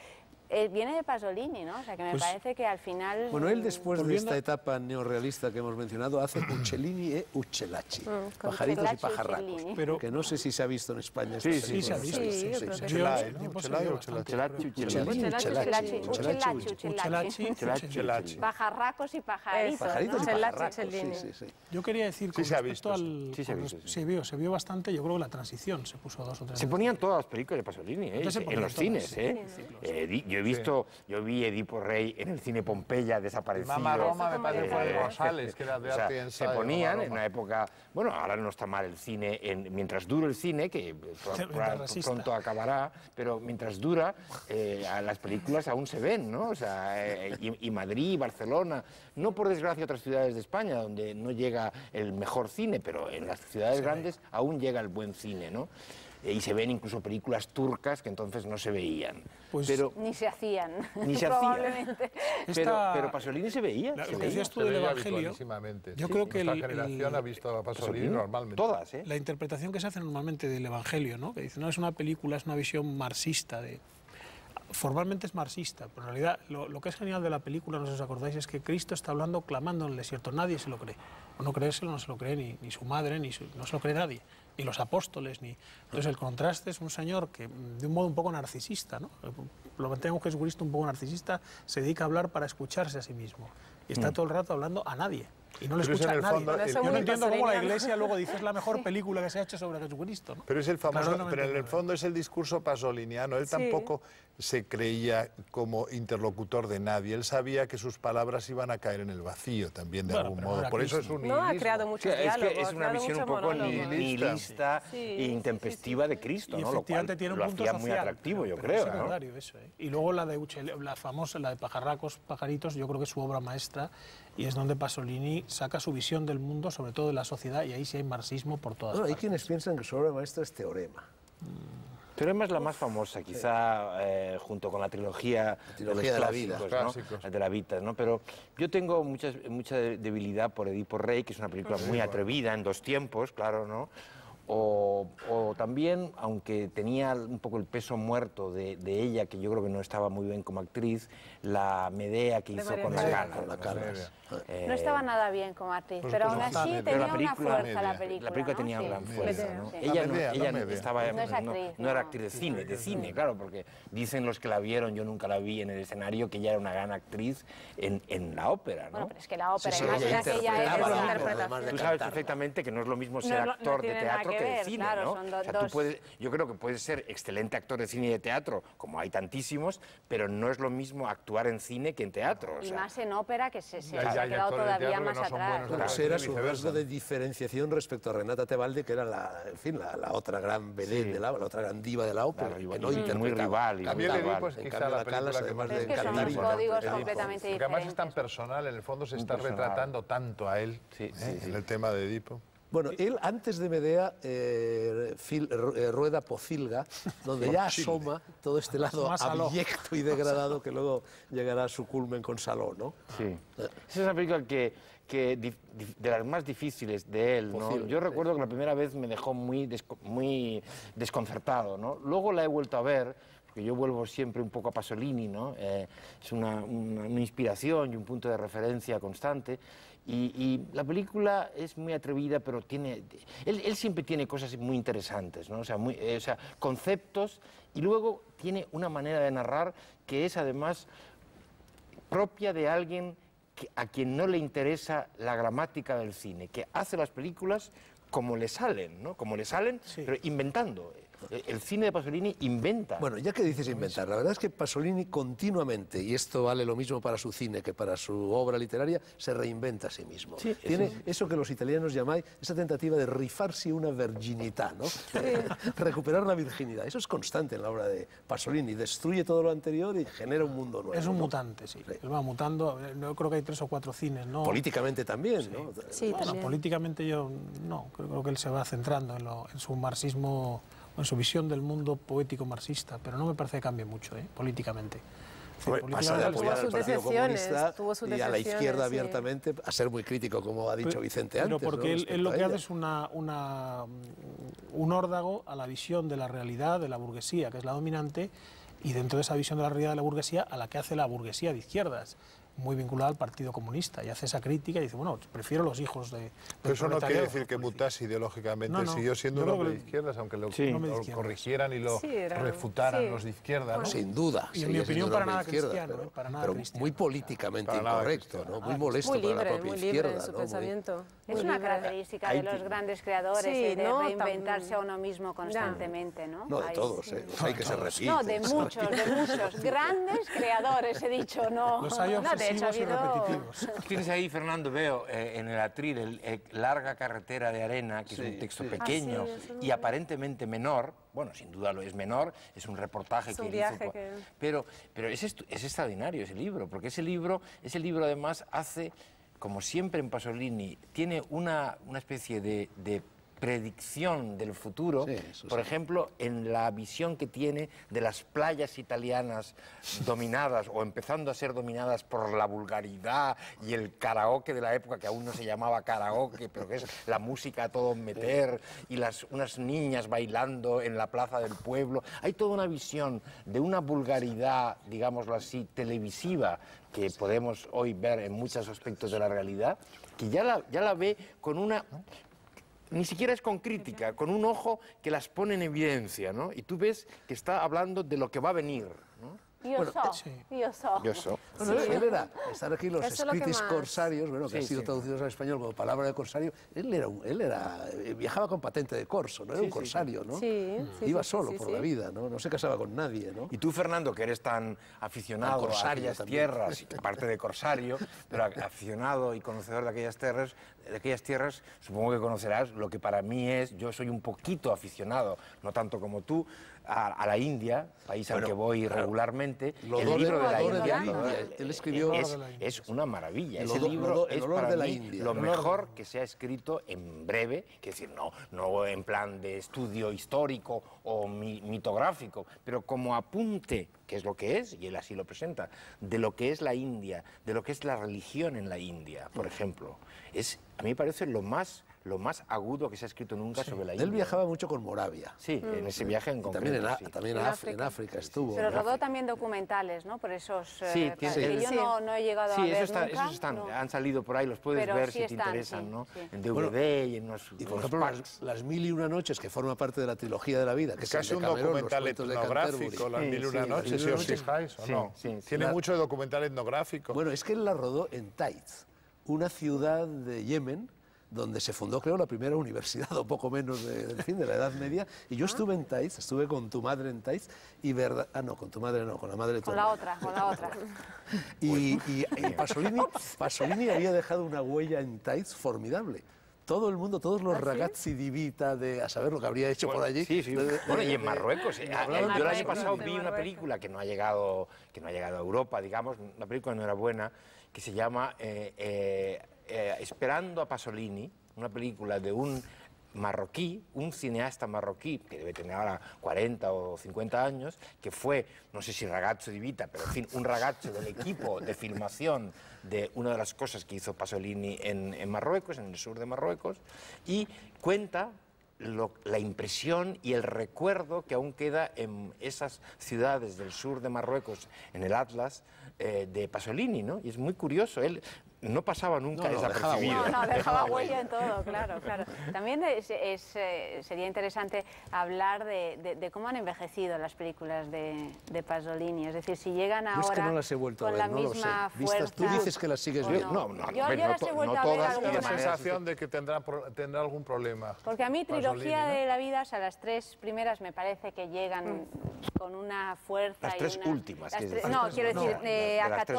eh, viene de Pasolini, ¿no? O sea, que me Pues- parece que al final Bueno, él después de esta etapa neorrealista que hemos mencionado hace Uccellini e Uccellacci, con pajaritos y pajarracos, Uccellini. Pero- que no sé si se ha visto en España. Sí, sí, sí, sí, sí, que sí. Se pero- Chelachi. Uccellini, Uccellacci, Uccellacci, Uccellacci. Pajarracos y pajaritos. Pajaritos y sí, sí, sí. Yo quería decir Sí con se ha respecto visto, al... sí se ha visto, sí. Vio, se vio bastante, yo creo que la transición se puso dos o tres Se ponían todas las películas de Pasolini, ¿eh? En los cines. sí. ¿eh? Eh, yo he visto, yo vi Edipo Rey en el cine Pompeya desaparecido. Mama Roma me parece fue de. Rosales, que era de O sea, arte y se ensayo. ponían en una época, bueno, ahora no está mal el cine, en- mientras dure el cine, que pronto acabará, pero mientras dura, eh, a las películas aún se ven, ¿no? O sea, eh, y, y Madrid, Barcelona, no por desgracia otras ciudades de España, donde no llega el mejor cine, pero en las ciudades grandes aún llega el buen cine, ¿no? Y se ven incluso películas turcas que entonces no se veían. Pues- pero, Ni se hacían, Ni se hacían. probablemente. pero, Esta- pero Pasolini se veía. La- se lo que decías tú del Evangelio, yo Sí, creo que Nuestra el- generación el- ha visto a Pasolini Pasolini, normalmente. Todas, ¿eh? la interpretación que se hace normalmente del Evangelio, ¿no? que dice, no, es una película, es una visión marxista. De... Formalmente es marxista, pero en realidad lo, lo que es genial de la película, no sé si os acordáis, es que Cristo está hablando, clamando en el desierto. Nadie se lo cree. O no creérselo, no se lo cree ni, ni su madre, ni su- no se lo cree nadie. Ni los apóstoles, ni... Entonces el contraste es un señor que, mm, de un modo un poco narcisista, ¿no? Lo mantenemos que Jesucristo un poco narcisista, se dedica a hablar para escucharse a sí mismo. Y está todo el rato hablando a nadie. Y no le es escucha a nadie. fondo- Eso Yo no entiendo cómo la iglesia luego dice es la mejor película que se ha hecho sobre Jesucristo. ¿no? Pero es el famoso, Claro, no me pero en el fondo es el discurso pasoliniano. Él Sí. tampoco se creía como interlocutor de nadie. Él sabía que sus palabras iban a caer en el vacío también de Bueno, algún modo. Por eso es un No, ha creado es que es una visión un poco monólogo. nihilista Sí, e sí, intempestiva de Cristo, Y ¿no? Lo cual efectivamente tiene un lo punto hacía social. muy atractivo, yo creo. Es ¿no? secundario eso, ¿eh? Y luego la de Uchel, la famosa, la de Pajarracos, Pajaritos, yo creo que es su obra maestra y es donde Pasolini saca su visión del mundo, sobre todo de la sociedad, y ahí sí hay marxismo por todas Bueno, hay partes. quienes piensan que su obra maestra es Teorema. Pero es más la más famosa, quizá eh, junto con la trilogía, trilogía de la vida. clásicos. ¿no? de la vida, ¿no? Pero yo tengo muchas, mucha debilidad por Edipo Rey, que es una película muy atrevida en dos tiempos, claro, ¿no? O, o también, aunque tenía un poco el peso muerto de, de ella, que yo creo que no estaba muy bien como actriz, la Medea que hizo María con la Medea. Gala. Con la Calas. Eh, No estaba nada bien como actriz, Pues pero pues aún así tenía la una fuerza la película. La película ¿no? tenía Sí. gran fuerza, Medea, ¿no? sí. Ella, La no, Medea, la ella Medea. estaba, No es no, actriz, no era actriz de cine, de cine, claro, porque dicen los que la vieron, yo nunca la vi en el escenario, que ella era una gran actriz en, en la ópera, ¿no? Bueno, pero es que la ópera, Sí, y más ella la la interpretación. de Tú sabes perfectamente que no es lo mismo ser actor de teatro que de cine, claro, ¿no? son do- o sea, tú dos- puedes, yo creo que puedes ser excelente actor de cine y de teatro, como hay tantísimos, pero no es lo mismo actuar en cine que en teatro. o Y sea. más en ópera, que se, se, Ya, se ya ha quedado todavía más no atrás. Bueno, ese era su rasgo de diferenciación respecto a Renata Tebalde, que era la, en fin, la, la otra gran vedette de la, la otra gran diva de la ópera. Que no muy rival, y También muy le En cambio, la Calas, además más de códigos Porque además es tan personal, en el fondo se está retratando tanto a él ¿eh? en el tema de Edipo. Bueno, él antes de Medea eh, fil- eh, rueda Pocilga, donde ya asoma todo este lado abyecto y degradado que luego llegará a su culmen con Saló, ¿no? Sí. Esa es una película que, que de las más difíciles de él, ¿no? Posible, Yo sí. recuerdo que la primera vez me dejó muy, desco- muy desconcertado, ¿no? Luego la he vuelto a ver, porque yo vuelvo siempre un poco a Pasolini, ¿no? Eh, es una, una- una inspiración y un punto de referencia constante. Y, y la película es muy atrevida, pero tiene... Él, él siempre tiene cosas muy interesantes, ¿no? O sea, muy- eh, o sea, conceptos, y luego tiene una manera de narrar que es además propia de alguien que- a quien no le interesa la gramática del cine, que hace las películas como le salen, ¿no? Como le salen, pero inventando. El, cine de Pasolini inventa. Bueno, ya que dices inventar, la verdad es que Pasolini continuamente, y esto vale lo mismo para su cine que para su obra literaria, se reinventa a sí mismo. Sí, Tiene eso que los italianos llamáis, esa tentativa de rifarsi una virginità, ¿no? Recuperar la virginidad. Eso es constante en la obra de Pasolini. Destruye todo lo anterior y genera un mundo nuevo. Es un ¿no? mutante, sí. Él va mutando. eh, Yo creo que hay tres o cuatro cines, ¿no? Políticamente también, ¿no? Sí, Bueno, también. políticamente yo no, creo, creo que él se va centrando en, lo- en su marxismo, en su visión del mundo poético marxista, pero no me parece que cambie mucho, ¿eh? políticamente. Pasa de apoyar al Partido Comunista y a la izquierda sí. abiertamente a ser muy crítico, como ha dicho Pero- Vicente pero antes. porque ¿no? él, lo que hace es una, una, un órdago a la visión de la realidad de la burguesía, que es la dominante, y dentro de esa visión de la realidad de la burguesía, a la que hace la burguesía de izquierdas, muy vinculada al Partido Comunista, y hace esa crítica y dice, bueno, prefiero los hijos de... Pero eso no quiere proletariado". decir que mutase ideológicamente. No, no. Siguió siendo un hombre de izquierdas, aunque lo, Sí. lo corrigieran y lo Sí, era- refutaran sí. los de izquierda. ¿no? Sin duda. Y en mi opinión, para nada cristiano, pero, ¿eh? Para nada pero cristiano. muy políticamente incorrecto. ¿no? muy molesto Muy para la libre, propia muy libre izquierda. en su ¿no? Muy- pensamiento. Es muy una libre. característica Hay de los grandes creadores, Sí, de, reinventarse a uno mismo constantemente, ¿no? No, de Hay- todos, ¿eh? Hay que se repiten. No, de muchos, de muchos. Grandes creadores, he dicho, no. Los hay De hecho, y repetitivos. Tienes ahí, Fernando, veo eh, en el atril el, Larga carretera de arena, que es un texto sí. pequeño Ah, sí, y aparentemente menor. Bueno, sin duda lo es menor, es un reportaje Es que un viaje hizo. que- Pero, pero es, es extraordinario ese libro, porque ese libro, ese libro además hace, como siempre en Pasolini, tiene una, una especie de, de predicción del futuro, Sí, por sí. ejemplo, en la visión que tiene de las playas italianas dominadas o empezando a ser dominadas por la vulgaridad y el karaoke de la época, que aún no se llamaba karaoke, pero que es la música a todo meter, y las, unas niñas bailando en la plaza del pueblo. Hay toda una visión de una vulgaridad, digámoslo así, televisiva, que podemos hoy ver en muchos aspectos de la realidad, que ya la, ya la ve con una ni siquiera es con crítica, con un ojo que las pone en evidencia, ¿no? Y tú ves que está hablando de lo que va a venir, Bueno. Yo so. Bueno, él era, están aquí los Eso es lo que escritis más- corsarios, bueno, que Sí, han sido sí. traducidos al español como palabra de corsario. Él era, un- él era eh, viajaba con patente de corso, no era un corsario, ¿no? Sí, sí, Iba sí, solo sí, por sí. la vida, ¿no? No se casaba con nadie, ¿no? Y tú, Fernando, que eres tan aficionado a corsario aquellas también. tierras, aparte de corsario, pero aficionado y conocedor de aquellas tierras, de aquellas tierras, supongo que conocerás lo que para mí es, yo soy un poquito aficionado, no tanto como tú, a, a la India, país al que voy claro. regularmente. El libro de- la India. Él escribió- es, una maravilla. El Ese olor- libro el olor- el es para de la mí India. lo mejor que se ha escrito en breve, que decir, no, no en plan de estudio histórico o mi- mitográfico, pero como apunte, que es lo que es, y él así lo presenta, de lo que es la India, de lo que es la religión en la India, por ejemplo. Es, a mí me parece lo más, lo más agudo que se ha escrito nunca sobre la India. Él viajaba mucho con Moravia. Sí, en ese viaje en Y concreto. también en, sí. también En África. en África estuvo. Pero rodó también documentales, ¿no? Por esos... eh, Sí, tiene- que yo Sí. no, no he llegado Sí, a ver esos están, nunca, esos están, no. han salido por ahí, los puedes Pero ver sí si te están, interesan, sí, ¿no? sí. En DVD y en unos, Y por ejemplo, las, las mil y una noches, que forma parte de la trilogía de la vida, que Es casi un documental etnográfico. Las Sí, Mil y sí, Una Noches, si os fijáis, ¿o Sí, no? sí, sí. Tiene mucho de documental etnográfico. Bueno, es que él la rodó en Taiz, una ciudad de Yemen donde se fundó, creo, la primera universidad, o poco menos, de, en fin, de la Edad Media. Y yo estuve en Taiz, estuve con tu madre en Taiz, y verdad... Ah, no, con tu madre no, con la madre de tu Con la otra, con la otra. Y, y- y Pasolini, Pasolini había dejado una huella en Taiz formidable. Todo el mundo, todos los ragazzi di vita de a saber lo que habría hecho por allí. Sí, sí. De- de- Bueno, y de- en Marruecos. eh, hablaban yo de el año pasado vi una película que no ha llegado, que no ha llegado a Europa, digamos, una película no era buena, que se llama eh, eh, eh, Esperando a Pasolini, una película de un marroquí, un cineasta marroquí, que debe tener ahora 40 o 50 años, que fue, no sé si ragazzo di vita, pero en fin, un ragazzo del equipo de filmación de una de las cosas que hizo Pasolini en, Marruecos, en el sur de Marruecos, y cuenta la impresión y el recuerdo que aún queda en esas ciudades del sur de Marruecos, en el Atlas, eh, de Pasolini, ¿no? Y es muy curioso, él no pasaba nunca No, no, dejaba desapercibido. No, no, dejaba huella en todo, claro, claro. También es- es, eh, sería interesante hablar de, de- de cómo han envejecido las películas de, de Pasolini. Es decir, si llegan Yo ahora es que no las he vuelto a ver, la no lo sé. misma Vistas- fuerza... tú dices que las sigues ¿o viendo. No, no, yo, hombre, yo no las he no vuelto a ver todas, y Tengo la sensación de que tendrá, tendrá algún problema. Porque a mí Pasolini, trilogía ¿no? de la vida, o sea, las tres primeras me parece que llegan con una fuerza Las y tres una- últimas, las decir. no, quiero decir, no, eh, de las tres-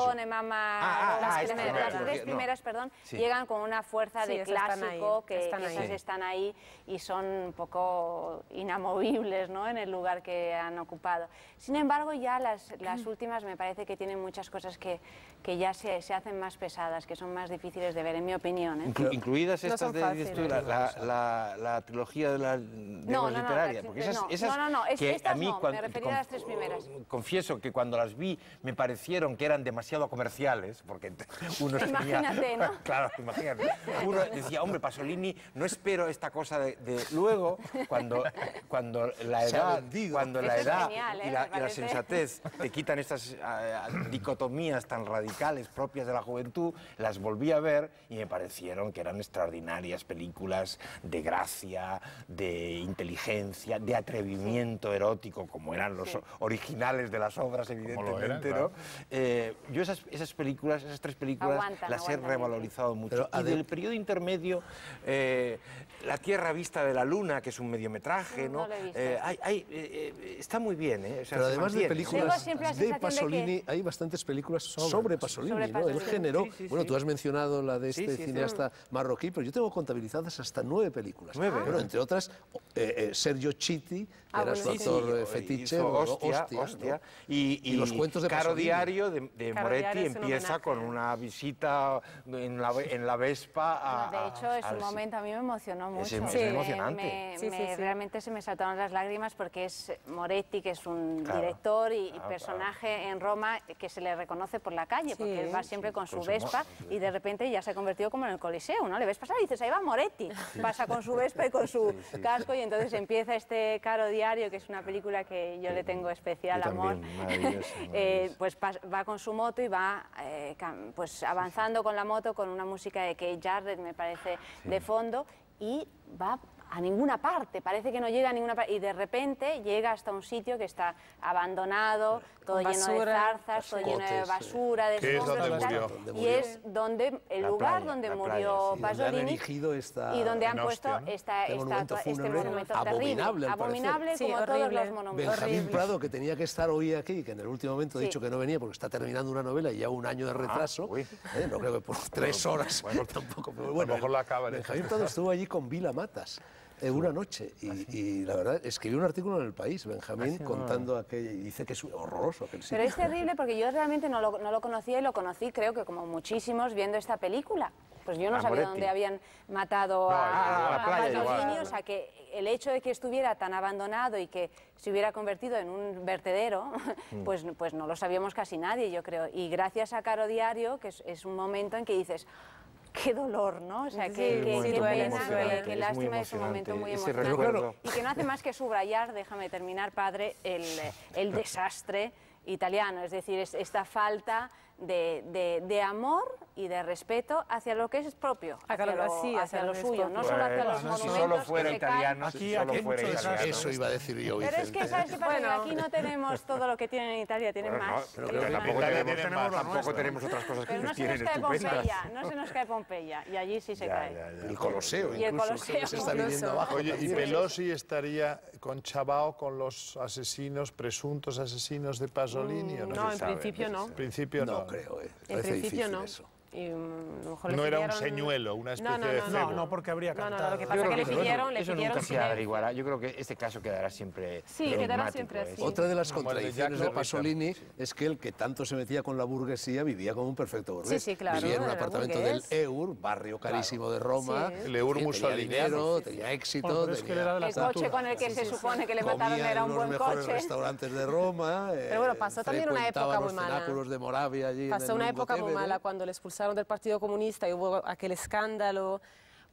Las, ah, primeras, tres no. primeras, perdón, Sí. llegan con una fuerza Sí, de esas están clásico ahí, que, están que ahí. esas Sí. están ahí y son un poco inamovibles ¿no? en el lugar que han ocupado. Sin embargo, ya las, las últimas me parece que tienen muchas cosas que, que ya se, se hacen más pesadas, que son más difíciles de ver, en mi opinión. ¿eh? Inclu- incluidas No estas son de fáciles. la, la- la- la trilogía de la no, no, literaria, porque esas, no, esas no, no, no, es- que estas a mí no, me cuando- refería a las tres primeras. confieso que cuando las vi me parecieron que eran demasiado comerciales, porque uno tenía- Imagínate, ¿no? claro, imagínate. Uno decía, hombre, Pasolini, no espero esta cosa de, de- luego cuando cuando la edad, cuando la Eso edad genial, ¿eh? y, la, y sensatez te quitan estas ah, dicotomías tan radicales propias de la juventud, las volví a ver y me parecieron que eran extraordinarias películas de gracia, de inteligencia, de atrevimiento erótico, como eran los originales de las obras, evidentemente. eran, ¿no? claro. Eh, yo esas, esas películas, esas tres películas, Aguantan, las he revalorizado mucho. Pero y del periodo intermedio, eh, La Tierra Vista de la Luna, que es un mediometraje, No. Eh, hay- hay, eh, está muy bien, ¿eh? O sea, Pero además de películas de sensación de que- Pasolini, hay bastantes películas sobre, Pasolini, Sí, sí, bueno, tú has mencionado la de este sí, sí. cineasta marroquí, pero yo tengo contabilizadas hasta nueve películas. Nueve. Bueno, entre otras, eh, eh, Sergio Chitti, que Ah, era bueno, su actor hizo fetiche, hostia, hostia. Y, Y los cuentos de Caro Pasolini. Diario de, de Caro Moretti Diario es un empieza con una visita a- en, la, en la Vespa a... de hecho, a- es un al- momento, a mí me emocionó mucho. es Me- emocionante. me- Sí, sí, me- sí. Realmente se me saltaron las lágrimas porque es Moretti, que es un Claro, director y, y claro, personaje en Roma que se le reconoce por la calle, porque Sí. él va siempre con su su Vespa y de repente ya se ha convertido como en el Coliseo, ¿no? Le ves pasar y dices, ahí va Moretti. Pasa con su Vespa y con su casco y entonces empieza este Caro Diario, que es una película que yo le tengo especial Yo amor. también, maravillosa, Eh, maravillosa. pues pas- va con su moto y va eh, pues avanzando con la moto con una música de Kate Jarrett, me parece, de fondo y va a ninguna parte, parece que no llega a ninguna parte y de repente llega hasta un sitio que está abandonado, todo Con lleno de basura. zarzas, todo lleno de basura, de escombros donde y. Donde Y es donde el La lugar playa, donde murió playa, sí. Y donde han Pasolini erigido esta- y donde han puesto ¿no? esta, Este esta- monumento este monumento abominable, terrible, abominable Sí, como todos los monumentos. Benjamín. Prado, que tenía que estar hoy aquí, que en el último momento ha dicho que no venía porque está terminando una novela y ya un año de retraso. uy. ¿eh? No creo que por tres horas tampoco. Pero bueno, mejor la acaba en Benjamín esta. Prado estuvo allí con Vila Matas. Una noche y, y la verdad escribió un artículo en el país Benjamín contando aquello y dice que es horroroso aquel sitio. Pero es terrible porque yo realmente no lo, no lo conocía y lo conocí creo que como muchísimos viendo esta película. Pues yo no A sabía Moretti. dónde habían matado a, a la a playa Pasolini, igual. o sea que el hecho de que estuviera tan abandonado y que se hubiera convertido en un vertedero, Mm. pues, pues no lo sabíamos casi nadie, yo creo. Y gracias a Caro Diario, que es, es un momento en que dices, qué dolor, ¿no? O sea, Sí, qué, qué- qué pena, qué- qué lástima, es un momento muy emocionante. recuerdo. Y que no hace más que subrayar, déjame terminar, padre, el, el desastre italiano, es decir, es- esta falta de, de- de amor y de respeto hacia lo que es propio, hacia, Hacia lo- hacia hacia lo suyo, no solo hacia los si monumentos solo que fuera se caen. italiano, Aquí- si solo fuera italiano. Eso iba a decir yo, Pero es que, ¿sabes qué pasa? Que Bueno. aquí no tenemos todo lo que tienen en Italia, tienen Bueno, no, más. pero tampoco tenemos, tampoco tenemos otras cosas que Pero no nos se nos tienen cae. Pompeya, no se nos cae Pompeya, y allí sí se Ya, cae. ya, ya. El Coloseo, Y el Coloseo, se está viniendo abajo. Oye, y. Pelosi estaría con Chabao con los asesinos, presuntos asesinos de Pasolini. ¿o No, se en sabe? principio no. En principio no. No creo, eh. En principio no. eso. Y, mm, a lo mejor le No era un pidieron- señuelo, una especie no, no, de no, cebo. No, no, porque habría cantado. no, lo que Yo pasa es creo que le eso- pidieron, le eso pidieron nunca se averiguará. Yo creo que este caso quedará siempre Sí, quedará siempre ¿eh? así. Otra de las de contradicciones de Pasolini es que el que tanto se metía con la burguesía vivía como un perfecto burgués. Sí, sí, claro, Vivía en un apartamento del EUR, barrio carísimo de Roma. Sí. El EUR que tenía mussoliniano. dinero, tenía éxito. Que tenía- de El coche con el que se supone que le mataron era un los buen mejores coche. restaurantes de Roma. Pero bueno, pasó también una época muy mala. de Moravia allí Pasó una época muy mala cuando le expulsaron del Partido Comunista y hubo aquel escándalo.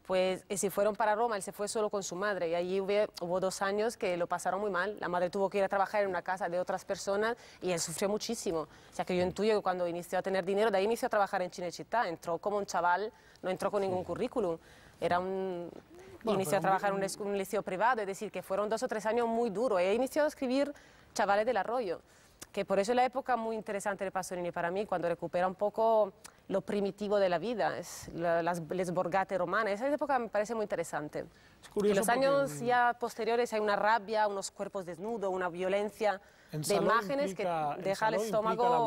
Pues y se fueron para Roma, él se fue solo con su madre y allí hubo, hubo dos años que lo pasaron muy mal. La madre tuvo que ir a trabajar en una casa de otras personas y él sufrió muchísimo. O sea que yo intuyo que cuando inició a tener dinero, de ahí inició a trabajar en Cinecittà, entró como un chaval, no entró con ningún currículum. Era un... inició a trabajar en un, es- un liceo privado, es decir, que fueron dos o tres años muy duros. Ella inició a escribir Chavales del Arroyo que por eso es la época muy interesante de Pasolini para mí, cuando recupera un poco lo primitivo de la vida, es la- las les borgate romanas, esa época me parece muy interesante. Es curioso en los porque años ya posteriores hay una rabia, unos cuerpos desnudos, una violencia En de imágenes implica- que deja el estómago a la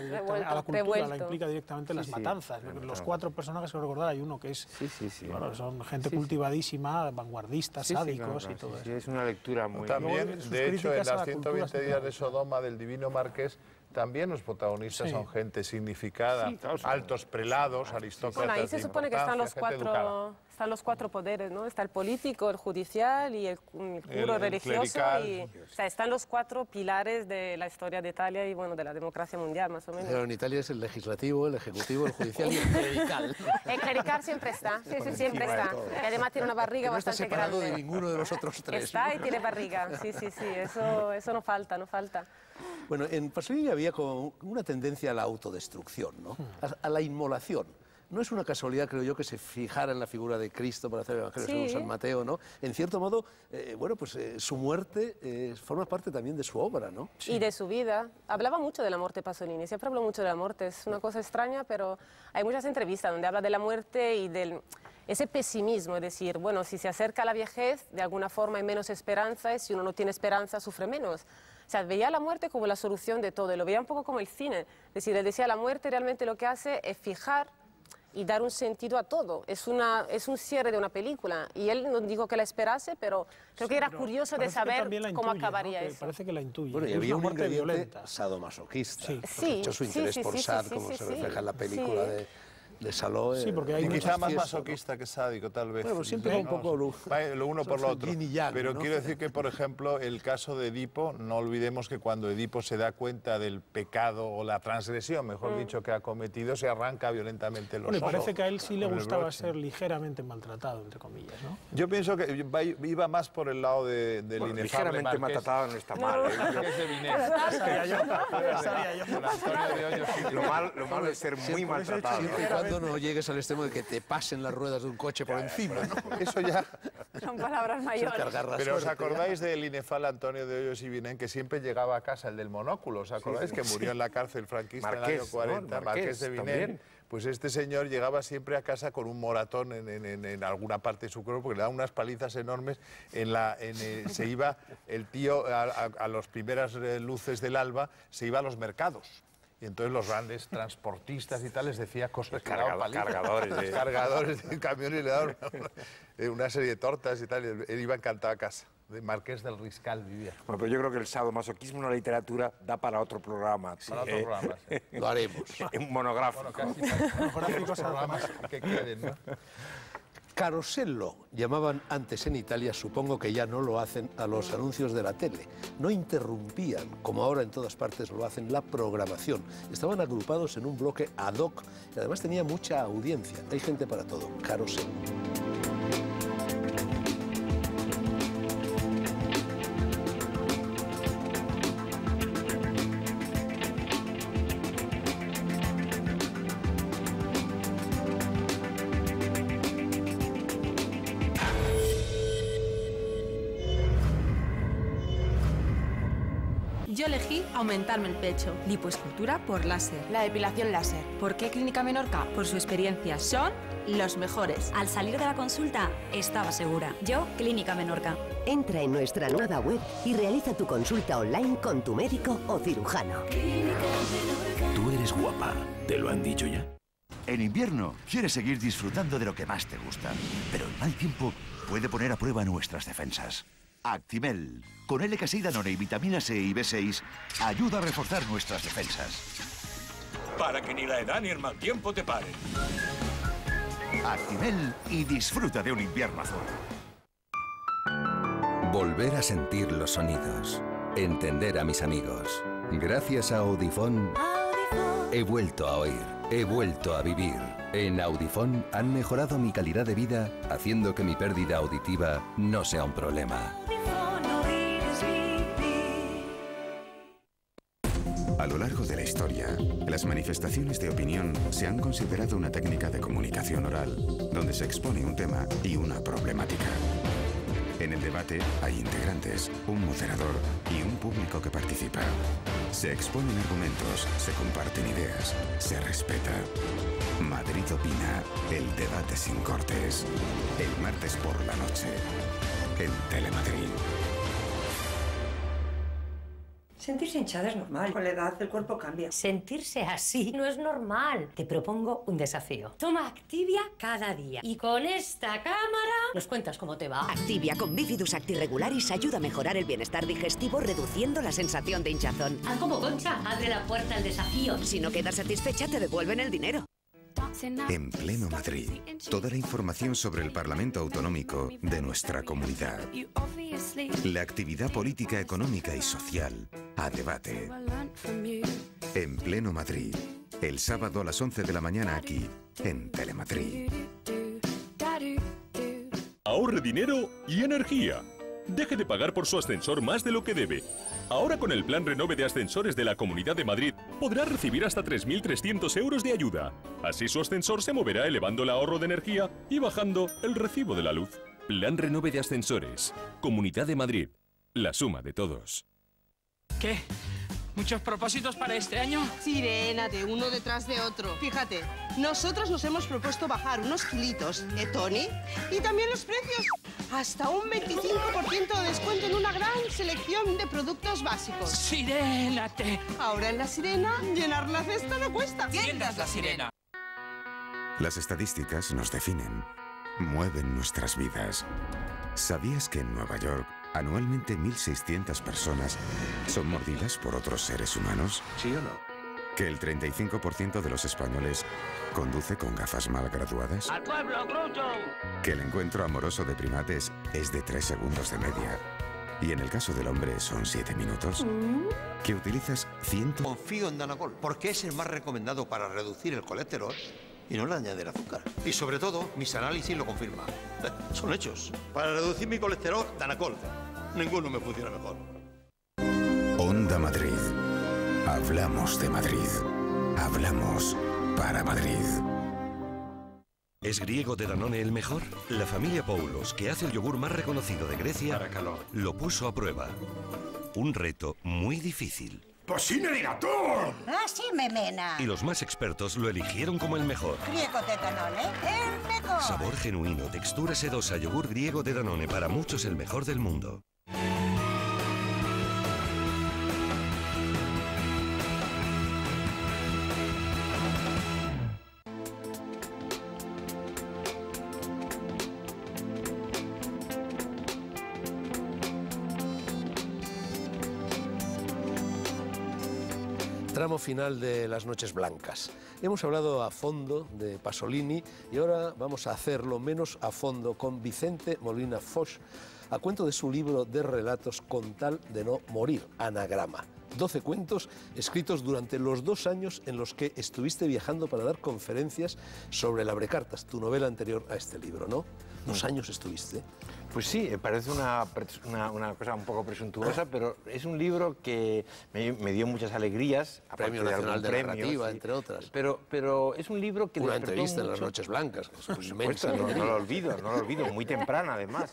directamente, a la cultura la revuelto. implica directamente las matanzas. Los cuatro personajes que recordar hay uno que es, Sí, sí, sí. bueno, son gente Sí, sí. cultivadísima, vanguardistas, Sí, sí, sádicos claro, y todo sí, eso. sí, es una lectura muy... También, de hecho, en las la cultura 120 días de. Sodoma del Divino Marqués, también los protagonistas Sí. son gente significada, Sí, claro, son- altos prelados, aristócratas Bueno, ahí se supone que están los, cuatro, están los cuatro poderes, ¿no? Está el político, el judicial y el, el El- curo el religioso. Y, o sea, están los cuatro pilares de la historia de Italia y, bueno, de la democracia mundial, más o menos. Pero en Italia es el legislativo, el ejecutivo, el judicial y el clerical. El clerical siempre está, sí, sí, siempre está. Y además tiene una barriga no está bastante separado de ninguno de los otros tres. Está y tiene barriga, sí, sí, sí, eso, eso no falta, no falta. Bueno, en Pasolini había como una tendencia a la autodestrucción, ¿no? a, a la inmolación. No es una casualidad, creo yo, que se fijara en la figura de Cristo para hacer el Evangelio según Sí. San Mateo, ¿no? En cierto modo, eh, bueno, pues eh, su muerte eh, forma parte también de su obra, ¿no? Y de su vida. Hablaba mucho de la muerte Pasolini, siempre habló mucho de la muerte. Es una cosa extraña, pero hay muchas entrevistas donde habla de la muerte y del ese pesimismo, es decir, bueno, si se acerca a la vejez, de alguna forma hay menos esperanza y si uno no tiene esperanza, sufre menos. O sea, veía la muerte como la solución de todo y lo veía un poco como el cine. Es decir, él decía, la muerte realmente lo que hace es fijar y dar un sentido a todo. Es, una, es un cierre de una película. Y él no dijo que la esperase, pero creo que era curioso de saber cómo intuye, ¿no? acabaría Que eso. Parece que la intuye. Bueno, y había una un muerte ingrediente violenta. sadomasoquista. Sí. Sí, hecho, su sí, interés sí, por sí, Sad, sí, como sí, se sí. refleja en la película Sí. de, de Saló. Sí, porque hay y quizá más masoquista que sádico, tal vez. Bueno, siempre un poco Va lo uno por lo otro. yang, Pero ¿no? quiero decir que, por ejemplo, el caso de Edipo, no olvidemos que cuando Edipo se da cuenta del pecado o la transgresión, mejor dicho, que ha cometido, se arranca violentamente los Bueno, ojos. parece que a él sí le gustaba ser ligeramente maltratado, entre comillas, ¿no? Yo pienso que iba más por el lado de, del Bueno, inefable ligeramente Marqués. maltratado no está mal. ¿eh? De de mal- lo malo es ser muy maltratado. No llegues al extremo de que te pasen las ruedas de un coche por encima, ¿no? Eso ya. Son palabras mayores. Pero os suerte. acordáis del inefable Antonio de Hoyos y Vinén, que siempre llegaba a casa, el del monóculo, ¿os acordáis? Que murió en la cárcel franquista en el año Marqués, ¿no? 40, Marqués Marqués de Vinén. también. Pues este señor llegaba siempre a casa con un moratón en, en- en- en alguna parte de su cuerpo, porque le daban unas palizas enormes. En la, en, eh, se iba el tío a, a- a las primeras eh, luces del alba, se iba a los mercados. Y entonces los grandes transportistas y tal les decía cosas que Cargado- palizas. cargadores de- cargadores de camiones y le daban una, una serie de tortas y tal. y él, iba encantado a casa. De Marqués del Riscal vivía. Bueno, pero yo creo que el sadomasoquismo en la literatura da para otro programa. Para otro ¿eh? programa. sí. Lo haremos. Un monográfico. Casi para otros programas que queden, ¿no? Carosello llamaban antes en Italia, supongo que ya no lo hacen a los anuncios de la tele. No interrumpían, como ahora en todas partes lo hacen, la programación. Estaban agrupados en un bloque ad hoc y además tenía mucha audiencia. Hay gente para todo. Carosello. Aumentarme el pecho. Lipoescultura por láser. La depilación láser. ¿Por qué Clínica Menorca? Por su experiencia. Son los mejores. Al salir de la consulta, estaba segura. Yo, Clínica Menorca. Entra en nuestra nueva web y realiza tu consulta online con tu médico o cirujano. Tú eres guapa, ¿te lo han dicho ya? En invierno quieres seguir disfrutando de lo que más te gusta, pero el mal tiempo puede poner a prueba nuestras defensas. Actimel, con L-Casei Danone y vitamina C y B6, ayuda a reforzar nuestras defensas. Para que ni la edad ni el mal tiempo te paren. Actimel y disfruta de un invierno azul. Volver a sentir los sonidos. Entender a mis amigos. Gracias a Audifón he vuelto a oír. He vuelto a vivir. En Audifón han mejorado mi calidad de vida haciendo que mi pérdida auditiva no sea un problema. A lo largo de la historia, las manifestaciones de opinión se han considerado una técnica de comunicación oral, donde se expone un tema y una problemática. En el debate hay integrantes, un moderador y un público que participa. Se exponen argumentos, se comparten ideas, se respeta. Madrid opina, el debate sin cortes. El martes por la noche, en Telemadrid. Sentirse hinchada es normal. Con la edad el cuerpo cambia. Sentirse así no es normal. Te propongo un desafío. Toma Activia cada día. Y con esta cámara nos cuentas cómo te va. Activia con Bifidus Actirregularis ayuda a mejorar el bienestar digestivo reduciendo la sensación de hinchazón. Haz como Concha, abre la puerta al desafío. Si no quedas satisfecha te devuelven el dinero. En pleno Madrid, toda la información sobre el Parlamento Autonómico de nuestra comunidad. La actividad política, económica y social a debate. En pleno Madrid, el sábado a las 11 de la mañana aquí, en Telemadrid. Ahorre dinero y energía. Deje de pagar por su ascensor más de lo que debe. Ahora con el plan Renove de Ascensores de la Comunidad de Madrid podrá recibir hasta 3.300 euros de ayuda. Así su ascensor se moverá elevando el ahorro de energía y bajando el recibo de la luz. Plan Renove de Ascensores. Comunidad de Madrid. La suma de todos. ¿Qué? ¿Muchos propósitos para este año? Sirénate, uno detrás de otro. Fíjate, nosotros nos hemos propuesto bajar unos kilitos, ¿eh, Tony? Y también los precios. Hasta un 25% de descuento en una gran selección de productos básicos. ¡Sirénate! Ahora en La Sirena, llenar la cesta no cuesta. ¡Tiendas La Sirena! Las estadísticas nos definen, mueven nuestras vidas. ¿Sabías que en Nueva York anualmente 1.600 personas son mordidas por otros seres humanos? ¿Sí o no? que el 35% de los españoles conduce con gafas mal graduadas, ¡Al pueblo, Groucho! que el encuentro amoroso de primates es de 3 segundos de media y en el caso del hombre son 7 minutos, que utilizas 100... Confío en Danacol porque es el más recomendado para reducir el colesterol y no le añadir azúcar. Y sobre todo, mis análisis lo confirman. Son hechos. Para reducir mi colesterol, Danacol. Ninguno me funciona mejor. Onda Madrid. Hablamos de Madrid. Hablamos para Madrid. ¿Es griego de Danone el mejor? La familia Poulos, que hace el yogur más reconocido de Grecia, lo puso a prueba. Un reto muy difícil. ¡Posine di Natur! Así me mena. Y los más expertos lo eligieron como el mejor. Griego de Danone, el mejor. Sabor genuino, textura sedosa, yogur griego de Danone, para muchos el mejor del mundo. Tramo final de Las Noches Blancas. Hemos hablado a fondo de Pasolini y ahora vamos a hacerlo menos a fondo con Vicente Molina Foch a cuento de su libro de relatos Con tal de no morir, Anagrama. 12 cuentos escritos durante los dos años en los que estuviste viajando para dar conferencias sobre la Brecartas, tu novela anterior a este libro, ¿no? Dos años estuviste. Pues sí, eh, parece una, una- una cosa un poco presuntuosa, pero es un libro que me, me dio muchas alegrías. aparte Premio Nacional de premio, Narrativa, sí. entre otras. Pero, pero es un libro que Una entrevista en Las mucho- Noches Blancas, que es Por inmensa supuesto, no, no lo olvido, no lo olvido, muy temprana además.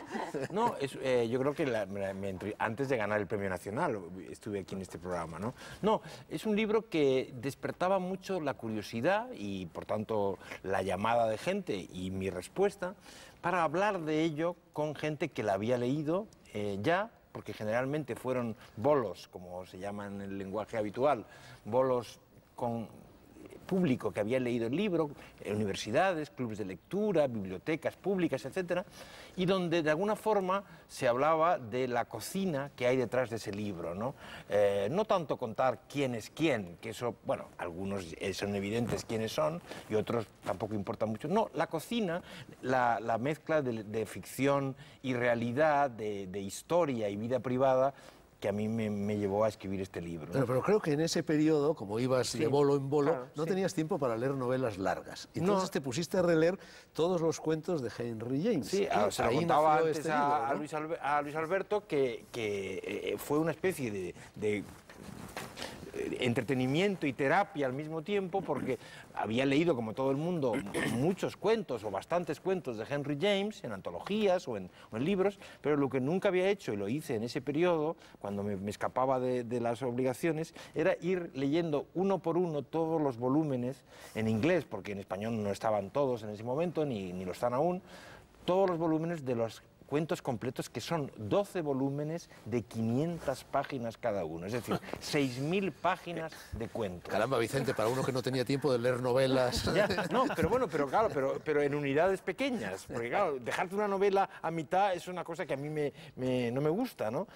No, es, eh, yo creo que la- me- me antes de ganar el Premio Nacional estuve aquí en este programa, ¿no? No, es un libro que despertaba mucho la curiosidad y por tanto la llamada de gente y mi respuesta para hablar de ello con gente que la había leído eh, ya, porque generalmente fueron bolos, como se llama en el lenguaje habitual, bolos con público que había leído el libro, universidades, clubes de lectura, bibliotecas públicas, etcétera, y donde de alguna forma se hablaba de la cocina que hay detrás de ese libro, ¿no? Eh, no tanto contar quién es quién, que eso, bueno, algunos eh, son evidentes quiénes son y otros tampoco importa mucho. No, la cocina, la, la mezcla de, ficción y realidad, de historia y vida privada, que a mí me, me llevó a escribir este libro. ¿no? Pero, pero creo que en ese periodo, como ibas Sí, de bolo en bolo, claro, no sí. tenías tiempo para leer novelas largas. No. Entonces te pusiste a releer todos los cuentos de Henry James. Sí, ah, se lo contaba antes este a, libro, a ¿no? Luis Albe- a Luis Alberto que, que, eh, fue una especie de, de, entretenimiento y terapia al mismo tiempo porque había leído, como todo el mundo, muchos cuentos o bastantes cuentos de Henry James en antologías o en, libros, pero lo que nunca había hecho, y lo hice en ese periodo, cuando me, me escapaba de, de las obligaciones, era ir leyendo uno por uno todos los volúmenes en inglés, porque en español no estaban todos en ese momento, ni, ni lo están aún, todos los volúmenes de los cuentos completos que son 12 volúmenes de 500 páginas cada uno, es decir, 6.000 páginas de cuentos. Caramba, Vicente, para uno que no tenía tiempo de leer novelas. Ya, no, pero bueno, pero claro, pero, pero en unidades pequeñas, porque claro, dejarte una novela a mitad es una cosa que a mí me, me- no me gusta, ¿no?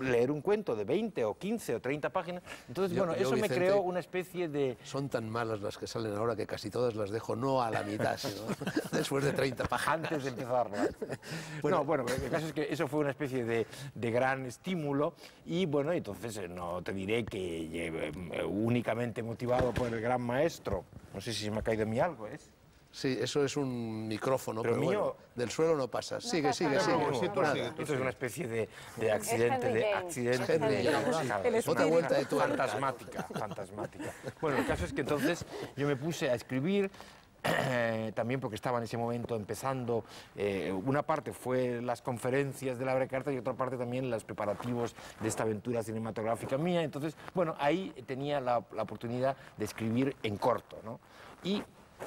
Leer un cuento de 20 o 15 o 30 páginas, entonces Yo- bueno, yo, eso me creó una especie de... Son tan malas las que salen ahora que casi todas las dejo no a la mitad, sino después de 30 páginas. Antes de empezarlas. no, bueno, el caso es que eso fue una especie de, de gran estímulo y bueno, entonces eh, no te diré que eh, únicamente motivado por el gran maestro, no sé si se me ha caído a mí algo, ¿es? Sí, eso es un micrófono, Pero pero, mío- bueno, del suelo no pasa. Sigue, pasa sigue, sigue. No, nada. sigue, tú Esto es una especie de, de accidente, Henry de accidente Henry es una vuelta de fantasmática, fantasmática. Bueno, el caso es que entonces yo me puse a escribir eh, también porque estaba en ese momento empezando, eh, una parte fue las conferencias de la Brecarta y otra parte también los preparativos de esta aventura cinematográfica mía. Entonces, bueno, ahí tenía la, la oportunidad de escribir en corto, ¿no? Y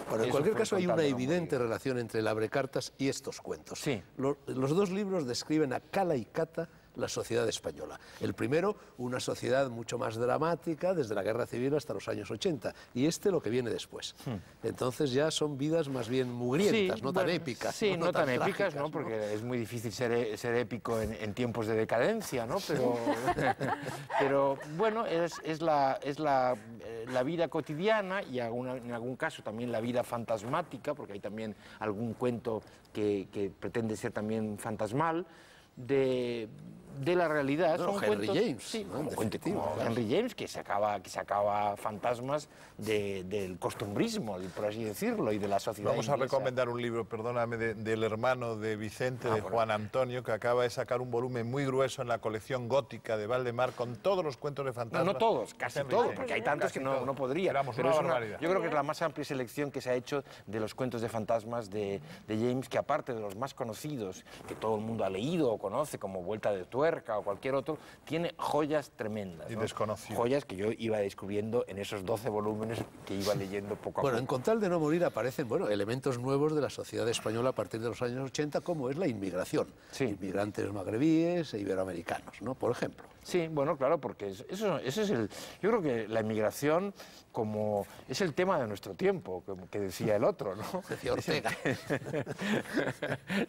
Bueno, en eso cualquier caso hay una evidente relación entre el Abrecartas y estos cuentos. Sí. Lo- los dos libros describen a Cala y Cata la sociedad española. El primero, una sociedad mucho más dramática desde la Guerra Civil hasta los años 80, y este lo que viene después. Hmm. Entonces ya son vidas más bien mugrientas, Sí, no tan bueno, épicas. Sí, no, tan, épicas, trágicas, ¿no? Porque es muy difícil ser, e- ser épico en, en tiempos de decadencia, ¿no? Pero, pero bueno, es, es, la, es la, eh, la vida cotidiana y alguna- en algún caso también la vida fantasmática, porque hay también algún cuento que, que pretende ser también fantasmal, de, de la realidad. No, Son Henry cuentos- James, sí, ¿no? como. Henry James, que sacaba, que sacaba fantasmas de- del costumbrismo, por así decirlo, y de la sociedad Vamos a inglesa. recomendar un libro, perdóname, de- del hermano de Vicente, Ah, de. Juan Antonio, que acaba de sacar un volumen muy grueso en la colección gótica de Valdemar con todos los cuentos de No, fantasmas. no todos, casi Henry todos, James. porque hay tantos Casi que no, no podría. Éramos Pero una es una- yo creo que es la más amplia selección que se ha hecho de los cuentos de fantasmas de, de James, que aparte de los más conocidos, que todo el mundo ha leído o conoce, como Vuelta de Tuerca o cualquier otro, tiene joyas tremendas. Y ¿no? desconocidas. Joyas que yo iba descubriendo en esos 12 volúmenes que iba leyendo poco a Bueno, en poco. Con tal de no morir aparecen bueno, elementos nuevos de la sociedad española a partir de los años 80, como es la inmigración. Inmigrantes magrebíes e iberoamericanos, ¿no? Por ejemplo. Sí, bueno, claro, porque es- eso, eso es el. Yo creo que la inmigración como es el tema de nuestro tiempo, como que decía el otro, ¿no? Decía Ortega.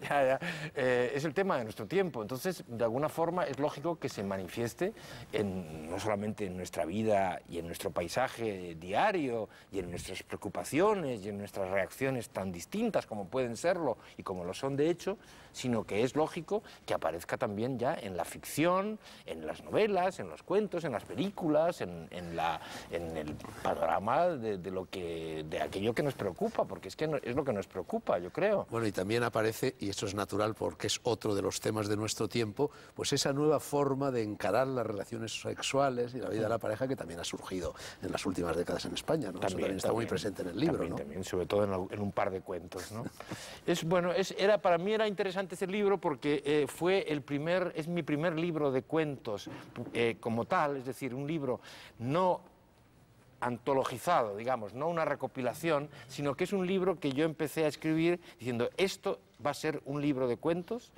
ya, ya. Eh, es el tema de nuestro tiempo. Entonces, de alguna forma, es lógico que se manifieste en, no solamente en nuestra vida y en nuestro paisaje diario y en nuestras preocupaciones y en nuestras reacciones tan distintas como pueden serlo y como lo son de hecho, sino que es lógico que aparezca también ya en la ficción, en las novelas, en los cuentos, en las películas, en, en la, en el panorama de, de lo que, de aquello que nos preocupa, porque es que no- es lo que nos preocupa, yo creo. Bueno, y también aparece, y esto es natural porque es otro de los temas de nuestro tiempo, pues esa nueva forma de encarar las relaciones sexuales y la vida de la pareja que también ha surgido en las últimas décadas en España. ¿no? Eso también está muy también. presente en el libro. También, ¿no? también, sobre todo en, en un par de cuentos. ¿no? es, bueno, es, era, para mí era interesante ese libro porque eh, fue el primer, es mi primer libro de cuentos eh, como tal, es decir, un libro no antologizado, digamos, no una recopilación, sino que es un libro que yo empecé a escribir diciendo, esto va a ser un libro de cuentos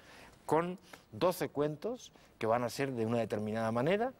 con 12 cuentos que van a ser de una determinada manera